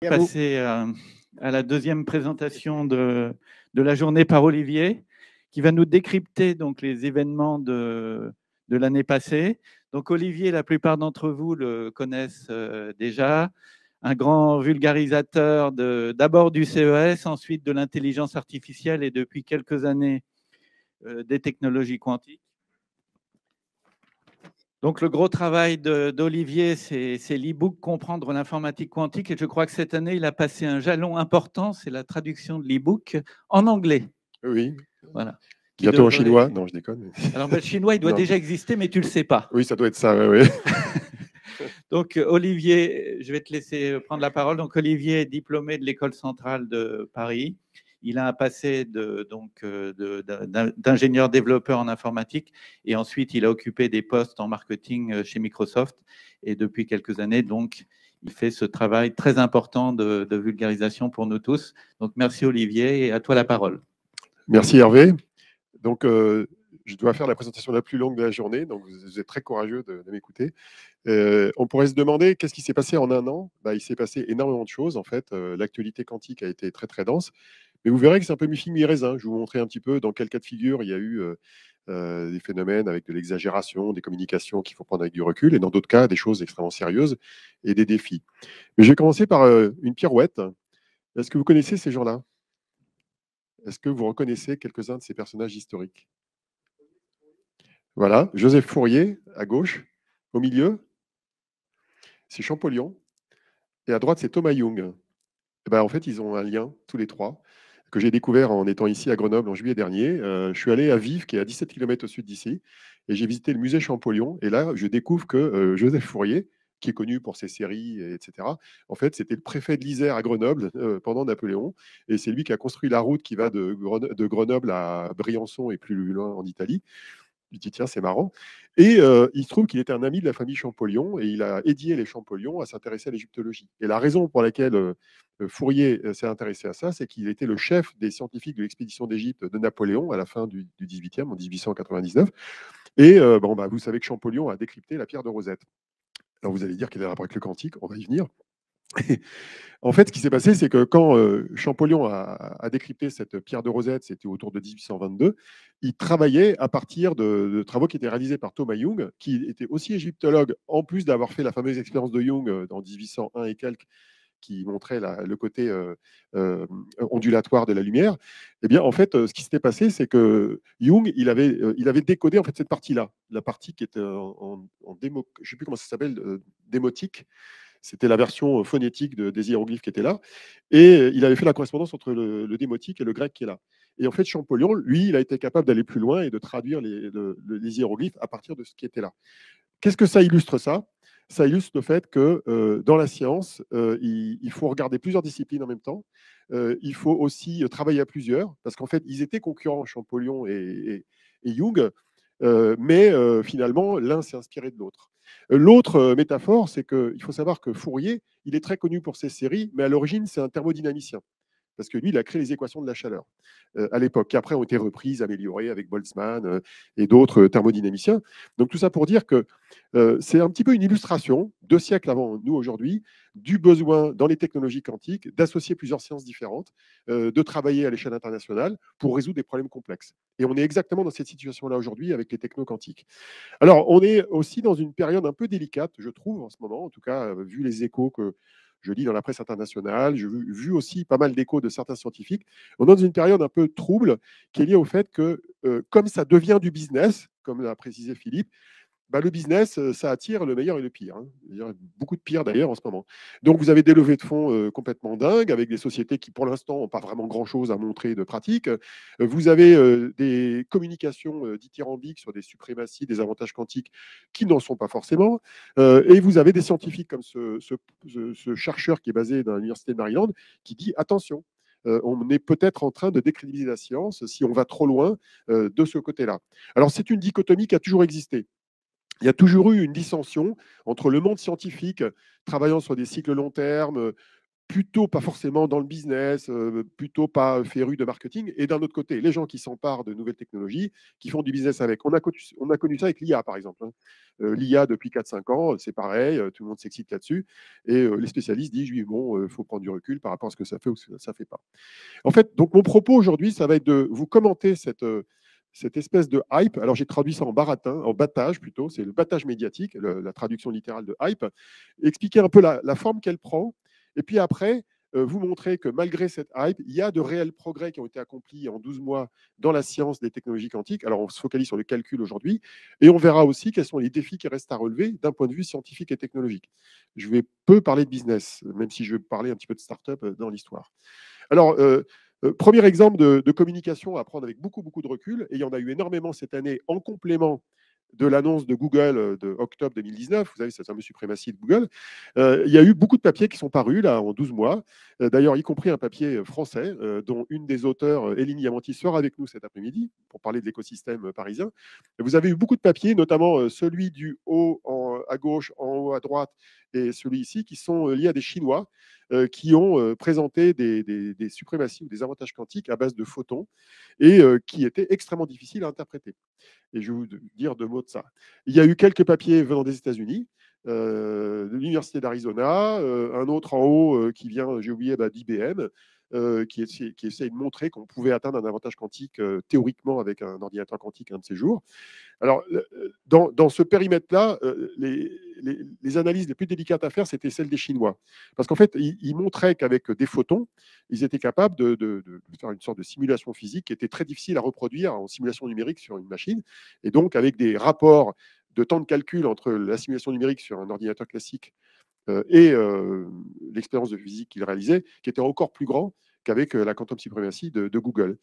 passer à, à, la deuxième présentation de, de, la journée par Olivier, qui va nous décrypter donc les événements de, de l'année passée. Donc Olivier, la plupart d'entre vous le connaissent euh, déjà, un grand vulgarisateur d'abord du CES, ensuite de l'intelligence artificielle et depuis quelques années euh, des technologies quantiques. Donc, le gros travail d'Olivier, c'est l'e-book Comprendre l'informatique quantique. Et je crois que cette année, il a passé un jalon important, c'est la traduction de l'e-book en anglais. Oui. Voilà. Bientôt en chinois. Non, je déconne. Alors, le chinois, il doit déjà exister, mais tu ne le sais pas. Oui, ça doit être ça, oui. Donc, Olivier, je vais te laisser prendre la parole. Donc, Olivier est diplômé de l'École centrale de Paris. Il a un passé euh, d'ingénieur développeur en informatique et ensuite il a occupé des postes en marketing euh, chez Microsoft. Et depuis quelques années, donc, il fait ce travail très important de, vulgarisation pour nous tous. Donc, merci Olivier et à toi la parole. Merci Hervé. Donc, euh, je dois faire la présentation la plus longue de la journée, donc vous êtes très courageux de, m'écouter. on pourrait se demander qu'est-ce qui s'est passé en un an? Bah, Il s'est passé énormément de choses. En fait, l'actualité quantique a été très très dense. Mais vous verrez que c'est un peu mi-figue, mi-raisin. Je vais vous montrer un petit peu dans quel cas de figure il y a eu euh, euh, des phénomènes avec de l'exagération, des communications qu'il faut prendre avec du recul, et dans d'autres cas, des choses extrêmement sérieuses et des défis. Mais je vais commencer par euh, une pirouette. Est-ce que vous connaissez ces gens-là? Est-ce que vous reconnaissez quelques-uns de ces personnages historiques? Voilà, Joseph Fourier à gauche, au milieu, c'est Champollion, et à droite, c'est Thomas Young. Eh ben, en fait, ils ont un lien, tous les trois que j'ai découvert en étant ici à Grenoble en juillet dernier. Euh, je suis allé à Vive, qui est à 17 km au sud d'ici, et j'ai visité le musée Champollion. Et là, je découvre que euh, Joseph Fourier, qui est connu pour ses séries, etc. En fait, c'était le préfet de l'Isère à Grenoble euh, pendant Napoléon, et c'est lui qui a construit la route qui va de, de Grenoble à Briançon et plus loin en Italie. Je dis, tiens, c'est marrant. Et il se trouve qu'il était un ami de la famille Champollion et il a aidé les Champollion à s'intéresser à l'égyptologie. Et la raison pour laquelle Fourier s'est intéressé à ça, c'est qu'il était le chef des scientifiques de l'expédition d'Égypte de Napoléon à la fin du, du 18e, en 1899. Et bon, bah, vous savez que Champollion a décrypté la pierre de Rosette. Alors vous allez dire qu'il a un rapport avec le quantique, on va y venir en fait, ce qui s'est passé, c'est que quand euh, Champollion a, décrypté cette pierre de Rosette, c'était autour de 1822, il travaillait à partir de, travaux qui étaient réalisés par Thomas Young, qui était aussi égyptologue, en plus d'avoir fait la fameuse expérience de Young euh, dans 1801 et quelques, qui montrait le côté euh, ondulatoire de la lumière. Eh bien, en fait, ce qui s'était passé, c'est que Young, il avait, il avait décodé en fait cette partie-là, la partie qui était en, démo, je sais plus comment ça s'appelle, démotique. C'était la version phonétique de, des hiéroglyphes qui était là. Et il avait fait la correspondance entre le, démotique et le grec qui est là. Et en fait, Champollion, lui, il a été capable d'aller plus loin et de traduire les, les, hiéroglyphes à partir de ce qui était là. Qu'est-ce que ça illustre ça? Ça illustre le fait que dans la science, il, faut regarder plusieurs disciplines en même temps. il faut aussi travailler à plusieurs, parce qu'en fait, ils étaient concurrents, Champollion et, et Jung, mais finalement, l'un s'est inspiré de l'autre. L'autre euh, métaphore, c'est qu'il faut savoir que Fourier, il est très connu pour ses séries, mais à l'origine, c'est un thermodynamicien. Parce que lui, il a créé les équations de la chaleur euh, à l'époque, qui après ont été reprises, améliorées avec Boltzmann euh, et d'autres thermodynamiciens. Donc tout ça pour dire que c'est un petit peu une illustration, deux siècles avant nous aujourd'hui, du besoin dans les technologies quantiques d'associer plusieurs sciences différentes, euh, de travailler à l'échelle internationale pour résoudre des problèmes complexes. Et on est exactement dans cette situation-là aujourd'hui avec les techno quantiques. Alors, on est aussi dans une période un peu délicate, je trouve, en ce moment, en tout cas, euh, vu les échos que je lis dans la presse internationale, j'ai vu, aussi pas mal d'échos de certains scientifiques. On est dans une période un peu trouble qui est liée au fait que, euh, comme ça devient du business, comme l'a précisé Philippe, bah, le business, ça attire le meilleur et le pire. Hein. Beaucoup de pire d'ailleurs en ce moment. Donc vous avez des levées de fonds complètement dingues avec des sociétés qui pour l'instant n'ont pas vraiment grand-chose à montrer de pratique. Vous avez des communications dithyrambiques sur des suprématies, des avantages quantiques qui n'en sont pas forcément. et vous avez des scientifiques comme ce, ce chercheur qui est basé dans l'Université de Maryland qui dit attention, on est peut-être en train de décrédibiliser la science si on va trop loin de ce côté-là. Alors c'est une dichotomie qui a toujours existé il y a toujours eu une dissension entre le monde scientifique, travaillant sur des cycles long terme, plutôt pas forcément dans le business, euh, plutôt pas férus de marketing, et d'un autre côté, les gens qui s'emparent de nouvelles technologies, qui font du business avec. On a connu, on a connu ça avec l'IA, par exemple. Hein. Euh, L'IA, depuis 4-5 ans, c'est pareil, euh, tout le monde s'excite là-dessus, et les spécialistes disent, oui, bon, il faut prendre du recul par rapport à ce que ça fait ou ce que ça ne fait pas. En fait, donc mon propos aujourd'hui, ça va être de vous commenter cette cette espèce de hype. Alors j'ai traduit ça en baratin, en battage plutôt, c'est le battage médiatique, la traduction littérale de hype. Expliquer un peu la, forme qu'elle prend, et puis après, euh, vous montrer que malgré cette hype, il y a de réels progrès qui ont été accomplis en 12 mois dans la science des technologies quantiques. Alors, on se focalise sur le calcul aujourd'hui, et on verra aussi quels sont les défis qui restent à relever d'un point de vue scientifique et technologique. Je vais peu parler de business, même si je vais parler un petit peu de start-up euh, dans l'histoire. Alors, euh, premier exemple de, communication à prendre avec beaucoup, de recul, et il y en a eu énormément cette année en complément de l'annonce de Google euh, de octobre 2019, vous savez, cette fameuse suprématie de Google, euh, il y a eu beaucoup de papiers qui sont parus là en 12 mois, euh, d'ailleurs y compris un papier français dont une des auteurs, Eline Yamanti, sera avec nous cet après-midi pour parler de l'écosystème parisien. Vous avez eu beaucoup de papiers, notamment celui du haut à gauche, en haut à droite et celui ici, qui sont liés à des Chinois qui ont présenté des, des, suprématies ou des avantages quantiques à base de photons et qui étaient extrêmement difficiles à interpréter. Et je vais vous dire deux mots de ça. Il y a eu quelques papiers venant des États-Unis, de l'Université d'Arizona, un autre en haut qui vient, j'ai oublié, bah, d'IBM, qui, essaie, qui, essaye de montrer qu'on pouvait atteindre un avantage quantique théoriquement avec un ordinateur quantique un de ces jours. Alors, dans, ce périmètre-là, les, analyses les plus délicates à faire, c'était celles des Chinois. Parce qu'en fait, ils, montraient qu'avec des photons, ils étaient capables de, faire une sorte de simulation physique qui était très difficile à reproduire en simulation numérique sur une machine. Et donc, avec des rapports de temps de calcul entre la simulation numérique sur un ordinateur classique euh, et euh, l'expérience de physique qu'il réalisait, qui était encore plus grand qu'avec euh, la quantum suprématie de, Google.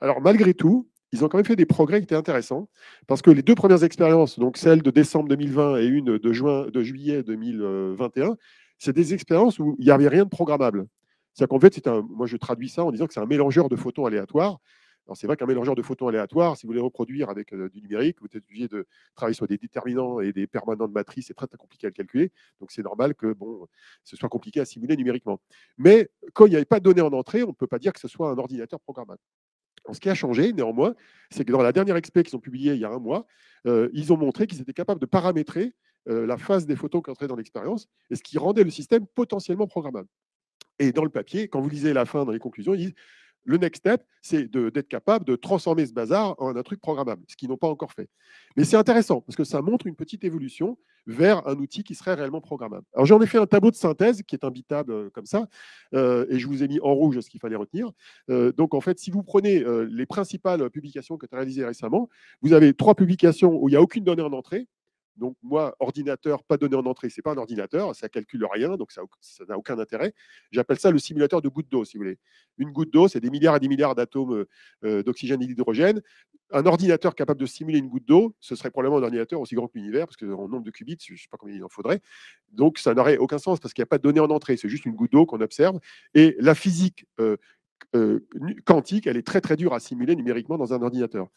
Alors malgré tout, ils ont quand même fait des progrès qui étaient intéressants, parce que les deux premières expériences, donc celle de décembre 2020 et une de, juin, de juillet 2021, c'est des expériences où il n'y avait rien de programmable. C'est-à-dire qu'en fait, un, moi je traduis ça en disant que c'est un mélangeur de photons aléatoires. C'est vrai qu'un mélangeur de photons aléatoires, si vous voulez reproduire avec euh, du numérique, vous êtes obligé de travailler sur des déterminants et des permanents de matrice, c'est très, très compliqué à calculer. Donc c'est normal que bon, ce soit compliqué à simuler numériquement. Mais quand il n'y avait pas de données en entrée, on ne peut pas dire que ce soit un ordinateur programmable. ce qui a changé, néanmoins, c'est que dans la dernière expé qu'ils ont publiée il y a un mois, euh, ils ont montré qu'ils étaient capables de paramétrer euh, la phase des photos qui entraient dans l'expérience, et ce qui rendait le système potentiellement programmable. Et dans le papier, quand vous lisez la fin dans les conclusions, ils disent le next step, c'est d'être capable de transformer ce bazar en un truc programmable, ce qu'ils n'ont pas encore fait. Mais c'est intéressant parce que ça montre une petite évolution vers un outil qui serait réellement programmable. Alors j'en ai fait un tableau de synthèse qui est imbitable euh, comme ça, euh, et je vous ai mis en rouge ce qu'il fallait retenir. Euh, donc en fait, si vous prenez les principales publications que tu as réalisées récemment, vous avez trois publications où il n'y a aucune donnée en entrée, donc moi, ordinateur, pas donné en entrée, c'est pas un ordinateur, ça calcule rien, donc ça n'a aucun intérêt. J'appelle ça le simulateur de goutte d'eau, si vous voulez. Une goutte d'eau, c'est des milliards et des milliards d'atomes euh, d'oxygène et d'hydrogène. Un ordinateur capable de simuler une goutte d'eau, ce serait probablement un ordinateur aussi grand que l'univers, parce que en nombre de qubits, je ne sais pas combien il en faudrait. Donc ça n'aurait aucun sens, parce qu'il n'y a pas de données en entrée, c'est juste une goutte d'eau qu'on observe. Et la physique euh, euh, quantique, elle est très très dure à simuler numériquement dans un ordinateur.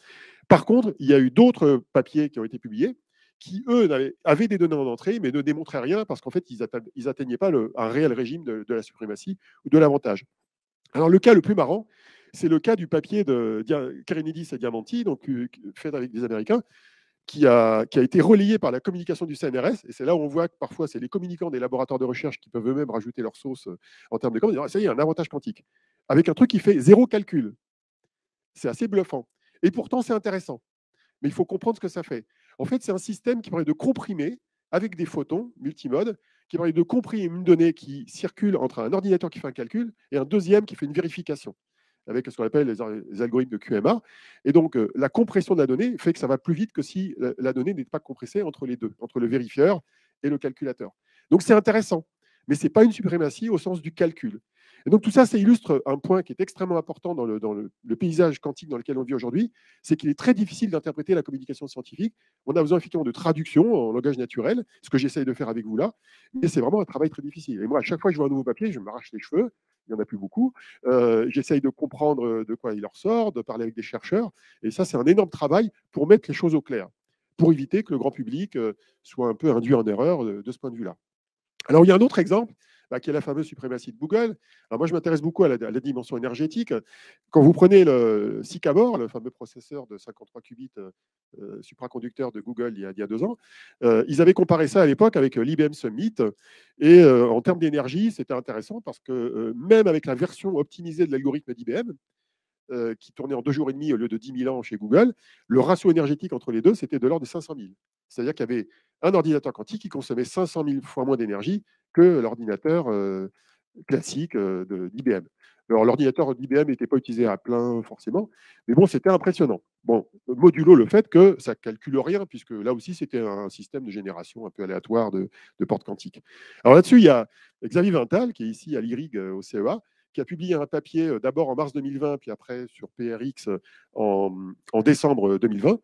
Par contre, il y a eu d'autres papiers qui ont été publiés qui, eux, avaient des données en entrée, mais ne démontraient rien parce qu'en fait, ils n'atteignaient pas un réel régime de, la suprématie ou de l'avantage. Alors, le cas le plus marrant, c'est le cas du papier de Karenidis et Diamanti, donc, euh, fait avec des Américains, qui a, qui a, été relayé par la communication du CNRS. Et c'est là où on voit que parfois, c'est les communicants des laboratoires de recherche qui peuvent eux-mêmes rajouter leur sauce euh, en termes de com. Ça y est, un avantage quantique. Avec un truc qui fait zéro calcul. C'est assez bluffant. Et pourtant, c'est intéressant. Mais il faut comprendre ce que ça fait. En fait, c'est un système qui permet de comprimer avec des photons multimodes, qui permet de comprimer une donnée qui circule entre un ordinateur qui fait un calcul et un deuxième qui fait une vérification avec ce qu'on appelle les, algorithmes de QMA. Et donc, euh, la compression de la donnée fait que ça va plus vite que si la, donnée n'est pas compressée entre les deux, entre le vérifieur et le calculateur. Donc, c'est intéressant, mais ce n'est pas une suprématie au sens du calcul. Et donc tout ça, ça illustre un point qui est extrêmement important dans le, paysage quantique dans lequel on vit aujourd'hui, c'est qu'il est très difficile d'interpréter la communication scientifique. On a besoin effectivement de traduction en langage naturel, ce que j'essaye de faire avec vous là, mais c'est vraiment un travail très difficile. Et moi, à chaque fois que je vois un nouveau papier, je m'arrache les cheveux, il n'y en a plus beaucoup. Euh, j'essaye de comprendre de quoi il en sort, de parler avec des chercheurs, et ça, c'est un énorme travail pour mettre les choses au clair, pour éviter que le grand public euh, soit un peu induit en erreur de ce point de vue-là. Alors, il y a un autre exemple bah, qui est la fameuse suprématie de Google. Alors moi, je m'intéresse beaucoup à la, dimension énergétique. Quand vous prenez le Sycamore, le fameux processeur de 53 qubits euh, supraconducteur de Google il y a, deux ans, euh, ils avaient comparé ça à l'époque avec l'IBM Summit. Et euh, en termes d'énergie, c'était intéressant parce que même avec la version optimisée de l'algorithme d'IBM, qui tournait en deux jours et demi au lieu de 10 000 ans chez Google, le ratio énergétique entre les deux, c'était de l'ordre de 500 000. C'est-à-dire qu'il y avait un ordinateur quantique qui consommait 500 000 fois moins d'énergie que l'ordinateur classique d'IBM. Alors, l'ordinateur d'IBM n'était pas utilisé à plein forcément, mais bon, c'était impressionnant. Bon, modulo le fait que ça ne calcule rien, puisque là aussi, c'était un système de génération un peu aléatoire de, portes quantiques. Alors là-dessus, il y a Xavier Vintal, qui est ici à l'IRIG au CEA, qui a publié un papier d'abord en mars 2020, puis après sur PRX en décembre 2020,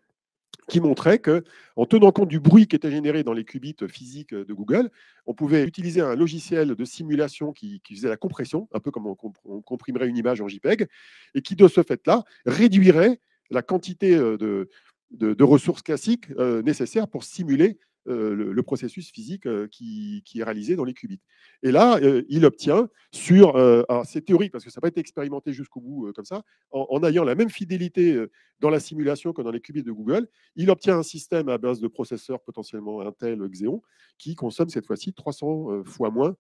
qui montrait que, en tenant compte du bruit qui était généré dans les qubits physiques de Google, on pouvait utiliser un logiciel de simulation qui, faisait la compression, un peu comme on, comprimerait une image en JPEG, et qui, de ce fait-là, réduirait la quantité euh, de, ressources classiques euh, nécessaires pour simuler euh, le, processus physique euh, qui, est réalisé dans les qubits. Et là, euh, il obtient sur, c'est théorique parce que ça n'a pas été expérimenté jusqu'au bout comme ça, en, ayant la même fidélité dans la simulation que dans les qubits de Google, il obtient un système à base de processeurs potentiellement Intel Xeon qui consomme cette fois-ci 300 fois moins,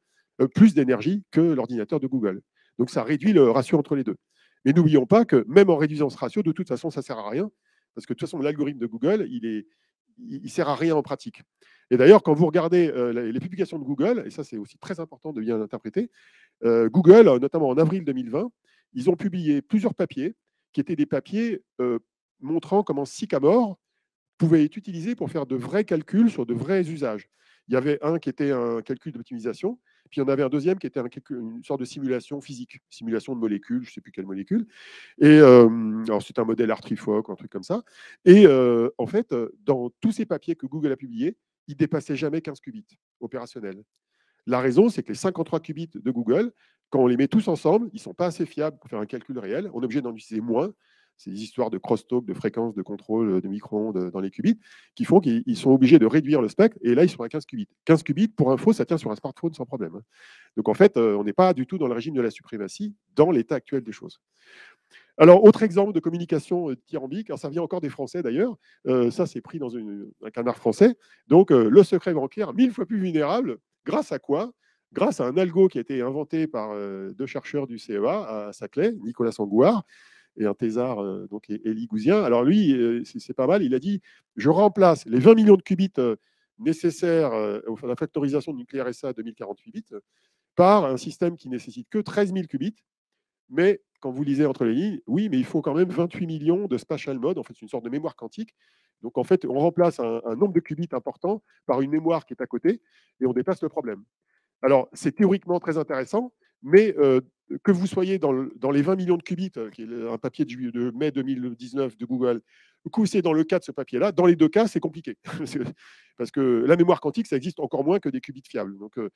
plus d'énergie que l'ordinateur de Google. Donc ça réduit le ratio entre les deux. Mais n'oublions pas que même en réduisant ce ratio, de toute façon, ça ne sert à rien, parce que de toute façon, l'algorithme de Google, il est, il ne sert à rien en pratique. Et d'ailleurs, quand vous regardez euh, les publications de Google, et ça c'est aussi très important de bien interpréter, euh, Google, notamment en avril 2020, ils ont publié plusieurs papiers qui étaient des papiers euh, montrant comment Sycamore pouvait être utilisé pour faire de vrais calculs sur de vrais usages. Il y avait un qui était un calcul d'optimisation, puis il y en avait un deuxième qui était une sorte de simulation physique, simulation de molécules, je ne sais plus quelle molécule. Et c'est un modèle Artrifoc, un truc comme ça. Et en fait, dans tous ces papiers que Google a publiés, ils dépassaient jamais 15 qubits opérationnels. La raison, c'est que les 53 qubits de Google, quand on les met tous ensemble, ils ne sont pas assez fiables pour faire un calcul réel. On est obligé d'en utiliser moins ces histoires de crosstalk, de fréquence de contrôle de micro-ondes dans les qubits, qui font qu'ils sont obligés de réduire le spectre, et là, ils sont à 15 qubits. 15 qubits, pour info, ça tient sur un smartphone sans problème. Hein. Donc, en fait, euh, on n'est pas du tout dans le régime de la suprématie dans l'état actuel des choses. Alors, autre exemple de communication euh, tyrambique, alors ça vient encore des Français d'ailleurs, euh, ça c'est pris dans un canard français. Donc, le secret bancaire, mille fois plus vulnérable, grâce à quoi? Grâce à un algo qui a été inventé par deux chercheurs du CEA à Saclay, Nicolas Sangouard, et un thésard, euh, donc Élie Gouzien. Alors lui, euh, c'est pas mal, il a dit je remplace les 20 millions de qubits euh, nécessaires à la factorisation nucléaire SA à 2048 bits par un système qui nécessite que 13 000 qubits. Mais quand vous lisez entre les lignes, oui, mais il faut quand même 28 millions de spatial mode, en fait, une sorte de mémoire quantique. Donc, en fait, on remplace un, un, nombre de qubits important par une mémoire qui est à côté et on dépasse le problème. Alors, c'est théoriquement très intéressant, mais euh, que vous soyez dans, les 20 millions de qubits, euh, qui est un papier de, mai 2019 de Google, ou que soyez dans le cas de ce papier-là, dans les deux cas, c'est compliqué. Parce que la mémoire quantique, ça existe encore moins que des qubits fiables. Donc, euh,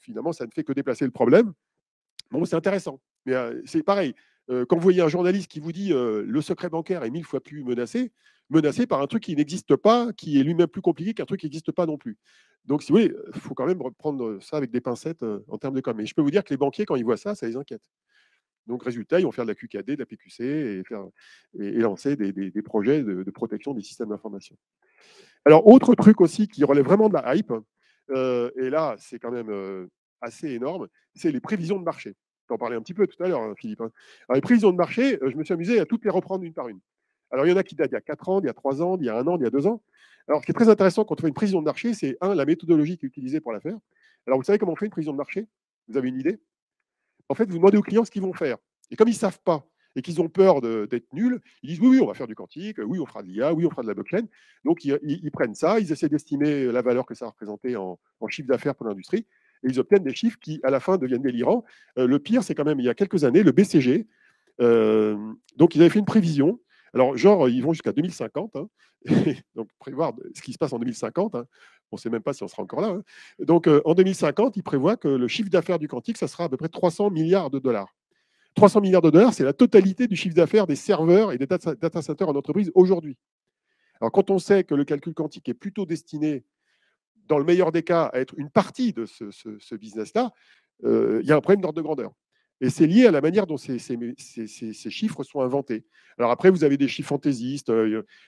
finalement, ça ne fait que déplacer le problème. Bon, c'est intéressant. Mais c'est pareil. quand vous voyez un journaliste qui vous dit le secret bancaire est mille fois plus menacé, menacé par un truc qui n'existe pas, qui est lui-même plus compliqué qu'un truc qui n'existe pas non plus. Donc, si vous voulez, il faut quand même reprendre ça avec des pincettes euh, en termes de com. Je peux vous dire que les banquiers, quand ils voient ça, ça les inquiète. Donc, résultat, ils vont faire de la QKD, de la PQC et, faire, et, lancer des, projets de, protection des systèmes d'information. Alors, autre truc aussi qui relève vraiment de la hype, euh, et là, c'est quand même euh, assez énorme, c'est les prévisions de marché. Tu en parlais un petit peu tout à l'heure, hein, Philippe. Hein. Alors, les prévisions de marché, je me suis amusé à toutes les reprendre une par une. Alors, il y en a qui datent il y a 4 ans, il y a 3 ans, il y a 1 an, il y a 2 ans. Alors, ce qui est très intéressant quand on fait une prévision de marché, c'est, un, la méthodologie qui est utilisée pour la faire. Alors, vous savez comment on fait une prévision de marché? Vous avez une idée? En fait, vous demandez aux clients ce qu'ils vont faire. Et comme ils ne savent pas et qu'ils ont peur d'être nuls, ils disent oui, oui, on va faire du quantique, oui, on fera de l'IA, oui, on fera de la blockchain. Donc, ils, prennent ça, ils essaient d'estimer la valeur que ça a représenté en, chiffre d'affaires pour l'industrie, et ils obtiennent des chiffres qui, à la fin, deviennent délirants. Euh, le pire, c'est quand même, il y a quelques années, le BCG, euh, donc ils avaient fait une prévision alors, genre, ils vont jusqu'à 2050. Hein, donc, prévoir ce qui se passe en 2050. Hein, on ne sait même pas si on sera encore là. Hein. Donc, euh, en 2050, ils prévoient que le chiffre d'affaires du quantique, ça sera à peu près 300 milliards de dollars. 300 milliards de dollars, c'est la totalité du chiffre d'affaires des serveurs et des data centers en entreprise aujourd'hui. Alors, quand on sait que le calcul quantique est plutôt destiné, dans le meilleur des cas, à être une partie de ce, business-là, il y a un problème d'ordre de grandeur. Et c'est lié à la manière dont ces, chiffres sont inventés. Alors après, vous avez des chiffres fantaisistes.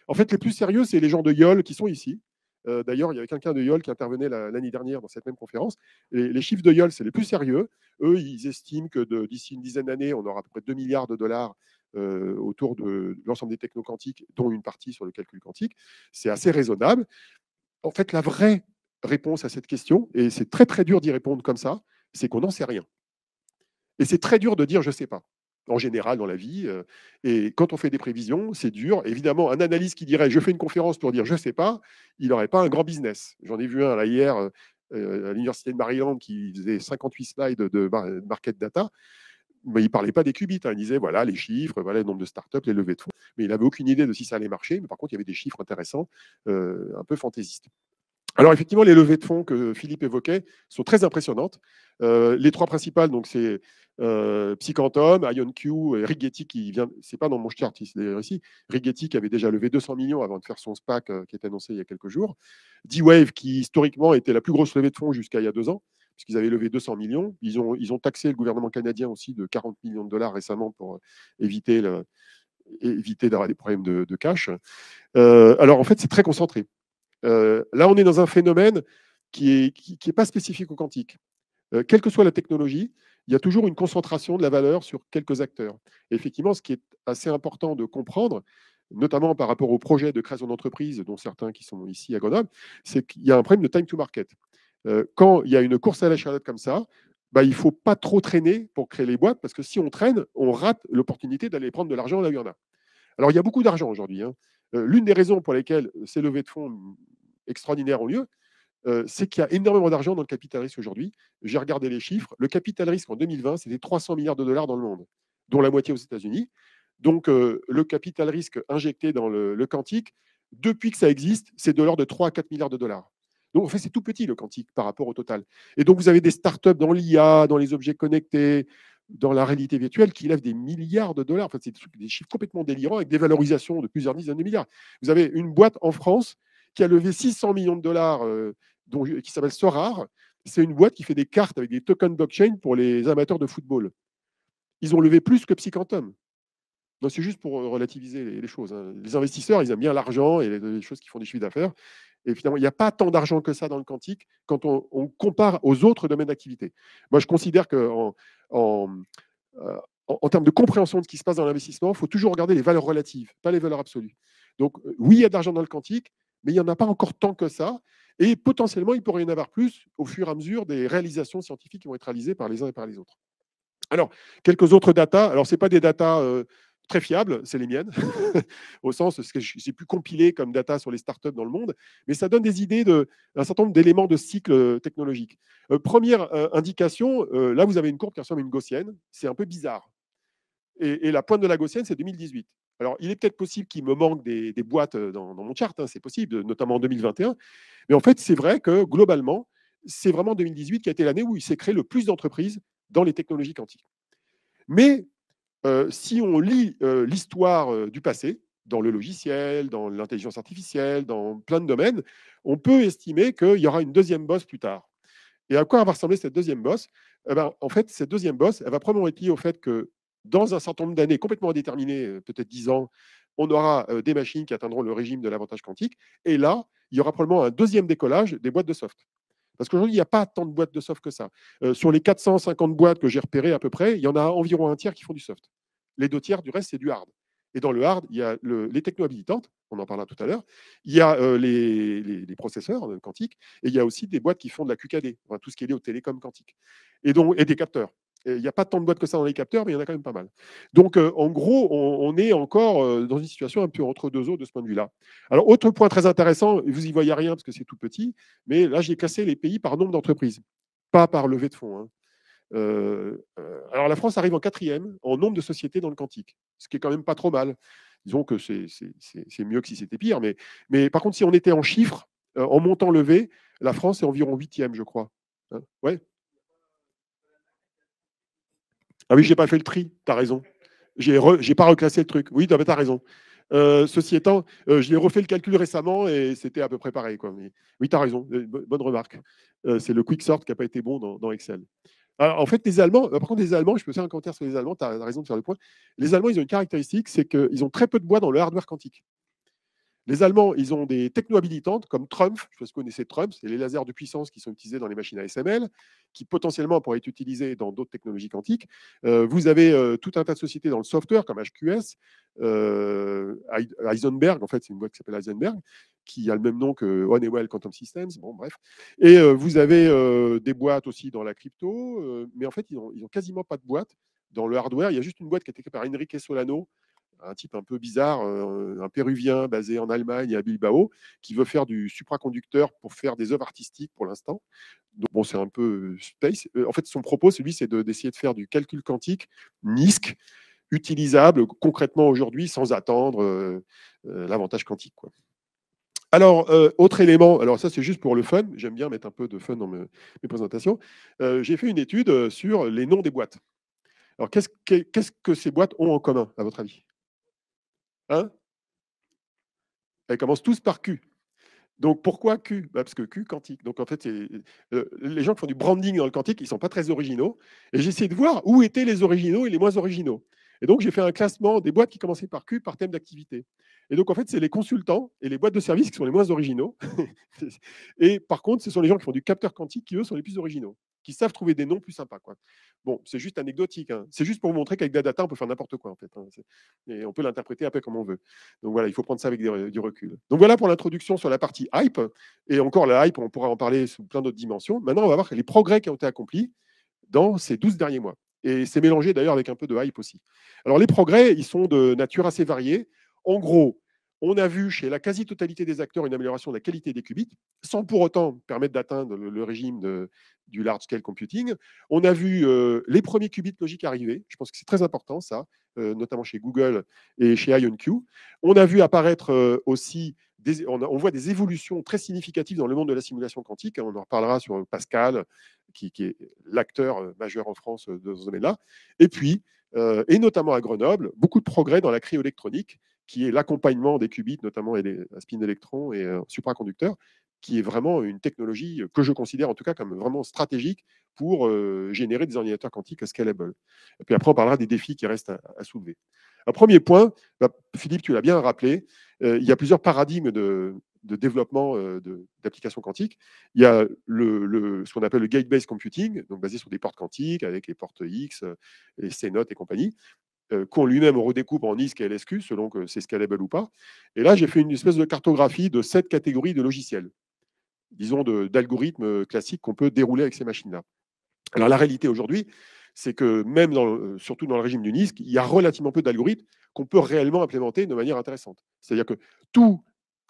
en fait, les plus sérieux, c'est les gens de YOL qui sont ici. D'ailleurs, il y avait quelqu'un de YOL qui intervenait l'année dernière dans cette même conférence. Les chiffres de YOL, c'est les plus sérieux. Eux, ils estiment que d'ici une dizaine d'années, on aura à peu près 2 milliards de dollars autour de l'ensemble des techno quantiques, dont une partie sur le calcul quantique. C'est assez raisonnable. En fait, la vraie réponse à cette question, et c'est très très dur d'y répondre comme ça, c'est qu'on n'en sait rien. Et c'est très dur de dire je ne sais pas, en général dans la vie. Et quand on fait des prévisions, c'est dur. Évidemment, un analyste qui dirait je fais une conférence pour dire je ne sais pas, il n'aurait pas un grand business. J'en ai vu un là hier à l'Université de Maryland qui faisait 58 slides de market data. Mais il ne parlait pas des qubits. Hein. Il disait voilà les chiffres, voilà le nombre de startups, les levées de fonds. Mais il n'avait aucune idée de si ça allait marcher. Mais par contre, il y avait des chiffres intéressants, un peu fantaisistes. Alors effectivement, les levées de fonds que Philippe évoquait sont très impressionnantes. les trois principales, donc c'est euh, Psychantom, IonQ et Rigetti qui vient, c'est pas dans mon chart ici, Rigetti qui avait déjà levé 200 millions avant de faire son SPAC euh, qui est annoncé il y a quelques jours, D-Wave qui historiquement était la plus grosse levée de fonds jusqu'à il y a deux ans, puisqu'ils avaient levé 200 millions. Ils ont, taxé le gouvernement canadien aussi de 40 millions de dollars récemment pour euh, éviter d'avoir des problèmes de, cash. alors en fait, c'est très concentré. Là, on est dans un phénomène qui n'est est pas spécifique au quantique. quelle que soit la technologie, il y a toujours une concentration de la valeur sur quelques acteurs. effectivement, ce qui est assez important de comprendre, notamment par rapport aux projets de création d'entreprise, dont certains qui sont ici à Grenoble, c'est qu'il y a un problème de time to market. Euh, quand il y a une course à la charlotte comme ça, bah, il ne faut pas trop traîner pour créer les boîtes, parce que si on traîne, on rate l'opportunité d'aller prendre de l'argent là où il y en a. Alors, il y a beaucoup d'argent aujourd'hui. Hein. Euh, l'une des raisons pour lesquelles ces levées de fonds extraordinaires ont lieu, euh, c'est qu'il y a énormément d'argent dans le capital risque aujourd'hui. J'ai regardé les chiffres. Le capital risque en 2020, c'était 300 milliards de dollars dans le monde, dont la moitié aux États-Unis. Donc, euh, le capital risque injecté dans le, quantique, depuis que ça existe, c'est de l'ordre de 3 à 4 milliards de dollars. Donc, en fait, c'est tout petit le quantique par rapport au total. Et donc, vous avez des startups dans l'IA, dans les objets connectés, dans la réalité virtuelle qui lèvent des milliards de dollars. En fait, c'est des chiffres complètement délirants avec des valorisations de plusieurs dizaines de milliards. Vous avez une boîte en France qui a levé 600 millions de dollars, euh, qui s'appelle Sorar. C'est une boîte qui fait des cartes avec des tokens blockchain pour les amateurs de football. Ils ont levé plus que Psychantom. C'est juste pour relativiser les, choses. Hein. Les investisseurs, ils aiment bien l'argent et les, choses qui font des chiffres d'affaires. Et finalement, il n'y a pas tant d'argent que ça dans le quantique quand on, compare aux autres domaines d'activité. Moi, je considère qu'en en, euh, en, en, termes de compréhension de ce qui se passe dans l'investissement, il faut toujours regarder les valeurs relatives, pas les valeurs absolues. Donc, euh, oui, il y a de l'argent dans le quantique, mais il n'y en a pas encore tant que ça. Et potentiellement, il pourrait y en avoir plus au fur et à mesure des réalisations scientifiques qui vont être réalisées par les uns et par les autres. Alors, quelques autres datas. Alors, ce n'est pas des datas euh, très fiables, c'est les miennes, au sens que j'ai pu compiler comme data sur les startups dans le monde, mais ça donne des idées d'un certain nombre d'éléments de cycle euh, technologique. Euh, première indication, là, vous avez une courbe qui ressemble à une gaussienne. C'est un peu bizarre. Et, et la pointe de la gaussienne, c'est 2018. Alors, il est peut-être possible qu'il me manque des, boîtes euh, dans, mon chart, hein, c'est possible, notamment en 2021. Mais en fait, c'est vrai que globalement, c'est vraiment 2018 qui a été l'année où il s'est créé le plus d'entreprises dans les technologies quantiques. Mais euh, si on lit euh, l'histoire du passé, dans le logiciel, dans l'intelligence artificielle, dans plein de domaines, on peut estimer qu'il y aura une deuxième bosse plus tard. Et à quoi va ressembler cette deuxième bosse? Eh ben, En fait, cette deuxième bosse, elle va probablement être liée au fait que dans un certain nombre d'années complètement indéterminées, euh, peut-être 10 ans, on aura euh, des machines qui atteindront le régime de l'avantage quantique. Et là, il y aura probablement un deuxième décollage des boîtes de soft. Parce qu'aujourd'hui, il n'y a pas tant de boîtes de soft que ça. Euh, sur les 450 boîtes que j'ai repérées à peu près, il y en a environ un tiers qui font du soft. Les deux tiers, du reste, c'est du hard. Et dans le hard, il y a les techno-habilitantes, on en parlera tout à l'heure, il y a les, processeurs quantiques, et il y a aussi des boîtes qui font de la QKD, tout ce qui est lié au télécom quantique, et, donc, et des capteurs. Il n'y a pas tant de boîtes que ça dans les capteurs, mais il y en a quand même pas mal. Donc, euh, en gros, on, est encore euh, dans une situation un peu entre deux eaux de ce point de vue-là. Alors, autre point très intéressant, vous n'y voyez rien parce que c'est tout petit, mais là, j'ai classé les pays par nombre d'entreprises, pas par levée de fonds. Hein. Euh, alors, la France arrive en quatrième en nombre de sociétés dans le quantique, ce qui est quand même pas trop mal. Disons que c'est mieux que si c'était pire, mais, mais par contre, si on était en chiffres, en montant levé, la France est environ huitième, je crois. Hein. ouais, ah oui, j'ai pas fait le tri, tu as raison. J'ai n'ai pas reclassé le truc. Oui, tu as raison. Euh, ceci étant, euh, j'ai refait le calcul récemment et c'était à peu près pareil. Quoi. oui, tu as raison. Bonne remarque. Euh, c'est le quicksort qui n'a pas été bon dans, Excel. en fait, les Allemands, par contre, les Allemands, je peux faire un commentaire sur les Allemands, tu as raison de faire le point. Les Allemands, ils ont une caractéristique, c'est qu'ils ont très peu de bois dans le hardware quantique. Les Allemands, ils ont des techno-habilitantes comme Trumpf, je sais pas si vous connaissez Trumpf, c'est les lasers de puissance qui sont utilisés dans les machines ASML, qui potentiellement pourraient être utilisés dans d'autres technologies quantiques. Euh, vous avez euh, tout un tas de sociétés dans le software comme HQS, euh, Heisenberg, en fait, c'est une boîte qui s'appelle Heisenberg, qui a le même nom que Honeywell Quantum Systems, bon bref. Et vous avez des boîtes aussi dans la crypto, mais en fait, ils n'ont ont quasiment pas de boîte dans le hardware. Il y a juste une boîte qui a été créée par Enrique Solano, un type un peu bizarre, euh, un Péruvien basé en Allemagne à Bilbao, qui veut faire du supraconducteur pour faire des œuvres artistiques pour l'instant. Donc c'est un peu euh, space. Euh, en fait, son propos, celui, c'est d'essayer de, faire du calcul quantique NISC utilisable concrètement aujourd'hui sans attendre l'avantage quantique. Alors, autre élément, alors ça c'est juste pour le fun, j'aime bien mettre un peu de fun dans mes, présentations. J'ai fait une étude sur les noms des boîtes. Alors, qu'est-ce que ces boîtes ont en commun, à votre avis? Hein? Elles commencent tous par Q. Donc pourquoi Q? Bah, Parce que Q, quantique. Donc en fait, euh, les gens qui font du branding dans le quantique, ils ne sont pas très originaux. Et j'ai essayé de voir où étaient les originaux et les moins originaux. Et donc j'ai fait un classement des boîtes qui commençaient par Q par thème d'activité. Et donc en fait, c'est les consultants et les boîtes de services qui sont les moins originaux. et par contre, ce sont les gens qui font du capteur quantique qui, eux, sont les plus originaux qui savent trouver des noms plus sympas. Quoi. Bon, c'est juste anecdotique. Hein. C'est juste pour vous montrer qu'avec data, on peut faire n'importe quoi, en fait. Hein. Et on peut l'interpréter peu comme on veut. Donc voilà, il faut prendre ça avec du recul. Donc voilà pour l'introduction sur la partie hype. Et encore, la hype, on pourra en parler sous plein d'autres dimensions. Maintenant, on va voir les progrès qui ont été accomplis dans ces 12 derniers mois. Et c'est mélangé d'ailleurs avec un peu de hype aussi. Alors les progrès, ils sont de nature assez variée. En gros, on a vu chez la quasi-totalité des acteurs une amélioration de la qualité des qubits, sans pour autant permettre d'atteindre le, régime du large-scale computing. On a vu euh, les premiers qubits logiques arriver. Je pense que c'est très important, ça, euh, notamment chez Google et chez IonQ. On a vu apparaître euh, aussi, on, voit des évolutions très significatives dans le monde de la simulation quantique. On en reparlera sur Pascal, qui, est l'acteur majeur en France de ce domaine-là. Et puis, et notamment à Grenoble, beaucoup de progrès dans la cryoélectronique qui est l'accompagnement des qubits, notamment les spin électrons et euh, supraconducteurs, qui est vraiment une technologie que je considère en tout cas comme vraiment stratégique pour euh, générer des ordinateurs quantiques scalable. Et puis après, on parlera des défis qui restent à, soulever. Un premier point, bah, Philippe, tu l'as bien rappelé, euh, il y a plusieurs paradigmes de, développement d'applications quantiques. Il y a ce qu'on appelle le gate-based computing, donc basé sur des portes quantiques avec les portes X, les C-notes et compagnie. Euh, qu'on lui-même redécoupe en ISC et LSQ, selon que c'est scalable ou pas. Et là, j'ai fait une espèce de cartographie de sept catégories de logiciels, disons d'algorithmes classiques qu'on peut dérouler avec ces machines-là. Alors la réalité aujourd'hui, c'est que même, euh, surtout dans le régime du NISC, il y a relativement peu d'algorithmes qu'on peut réellement implémenter de manière intéressante. C'est-à-dire que toutes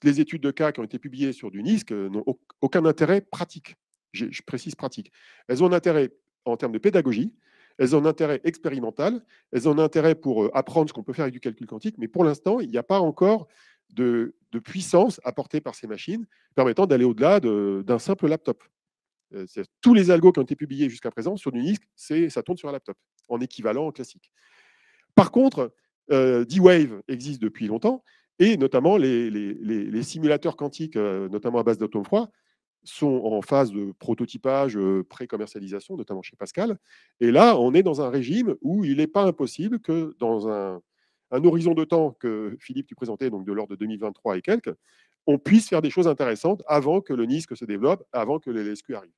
les études de cas qui ont été publiées sur du NISC euh, n'ont aucun intérêt pratique. Je précise pratique. Elles ont un intérêt en termes de pédagogie, elles ont un intérêt expérimental, elles ont un intérêt pour euh, apprendre ce qu'on peut faire avec du calcul quantique, mais pour l'instant, il n'y a pas encore de, puissance apportée par ces machines permettant d'aller au-delà d'un simple laptop. Euh, tous les algos qui ont été publiés jusqu'à présent sur du NISC, ça tourne sur un laptop, en équivalent classique. Par contre, euh, D-Wave existe depuis longtemps, et notamment les, simulateurs quantiques, notamment à base d'atomes froids, sont en phase de prototypage, pré-commercialisation, notamment chez Pascal. Et là, on est dans un régime où il n'est pas impossible que dans un, horizon de temps que Philippe, tu présentais, donc de l'ordre de 2023 et quelques, on puisse faire des choses intéressantes avant que le NISC se développe, avant que les LSQ arrivent.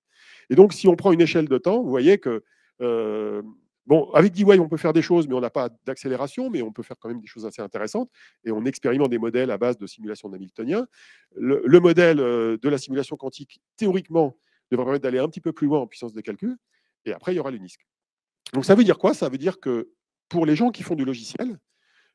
Et donc, si on prend une échelle de temps, vous voyez que Bon, avec D-Wave, on peut faire des choses, mais on n'a pas d'accélération, mais on peut faire quand même des choses assez intéressantes. Et on expérimente des modèles à base de simulation d'Hamiltonien. Le, le, modèle euh, de la simulation quantique, théoriquement, devrait permettre d'aller un petit peu plus loin en puissance de calcul. Et après, il y aura le NISC. Donc ça veut dire quoi? Ça veut dire que pour les gens qui font du logiciel,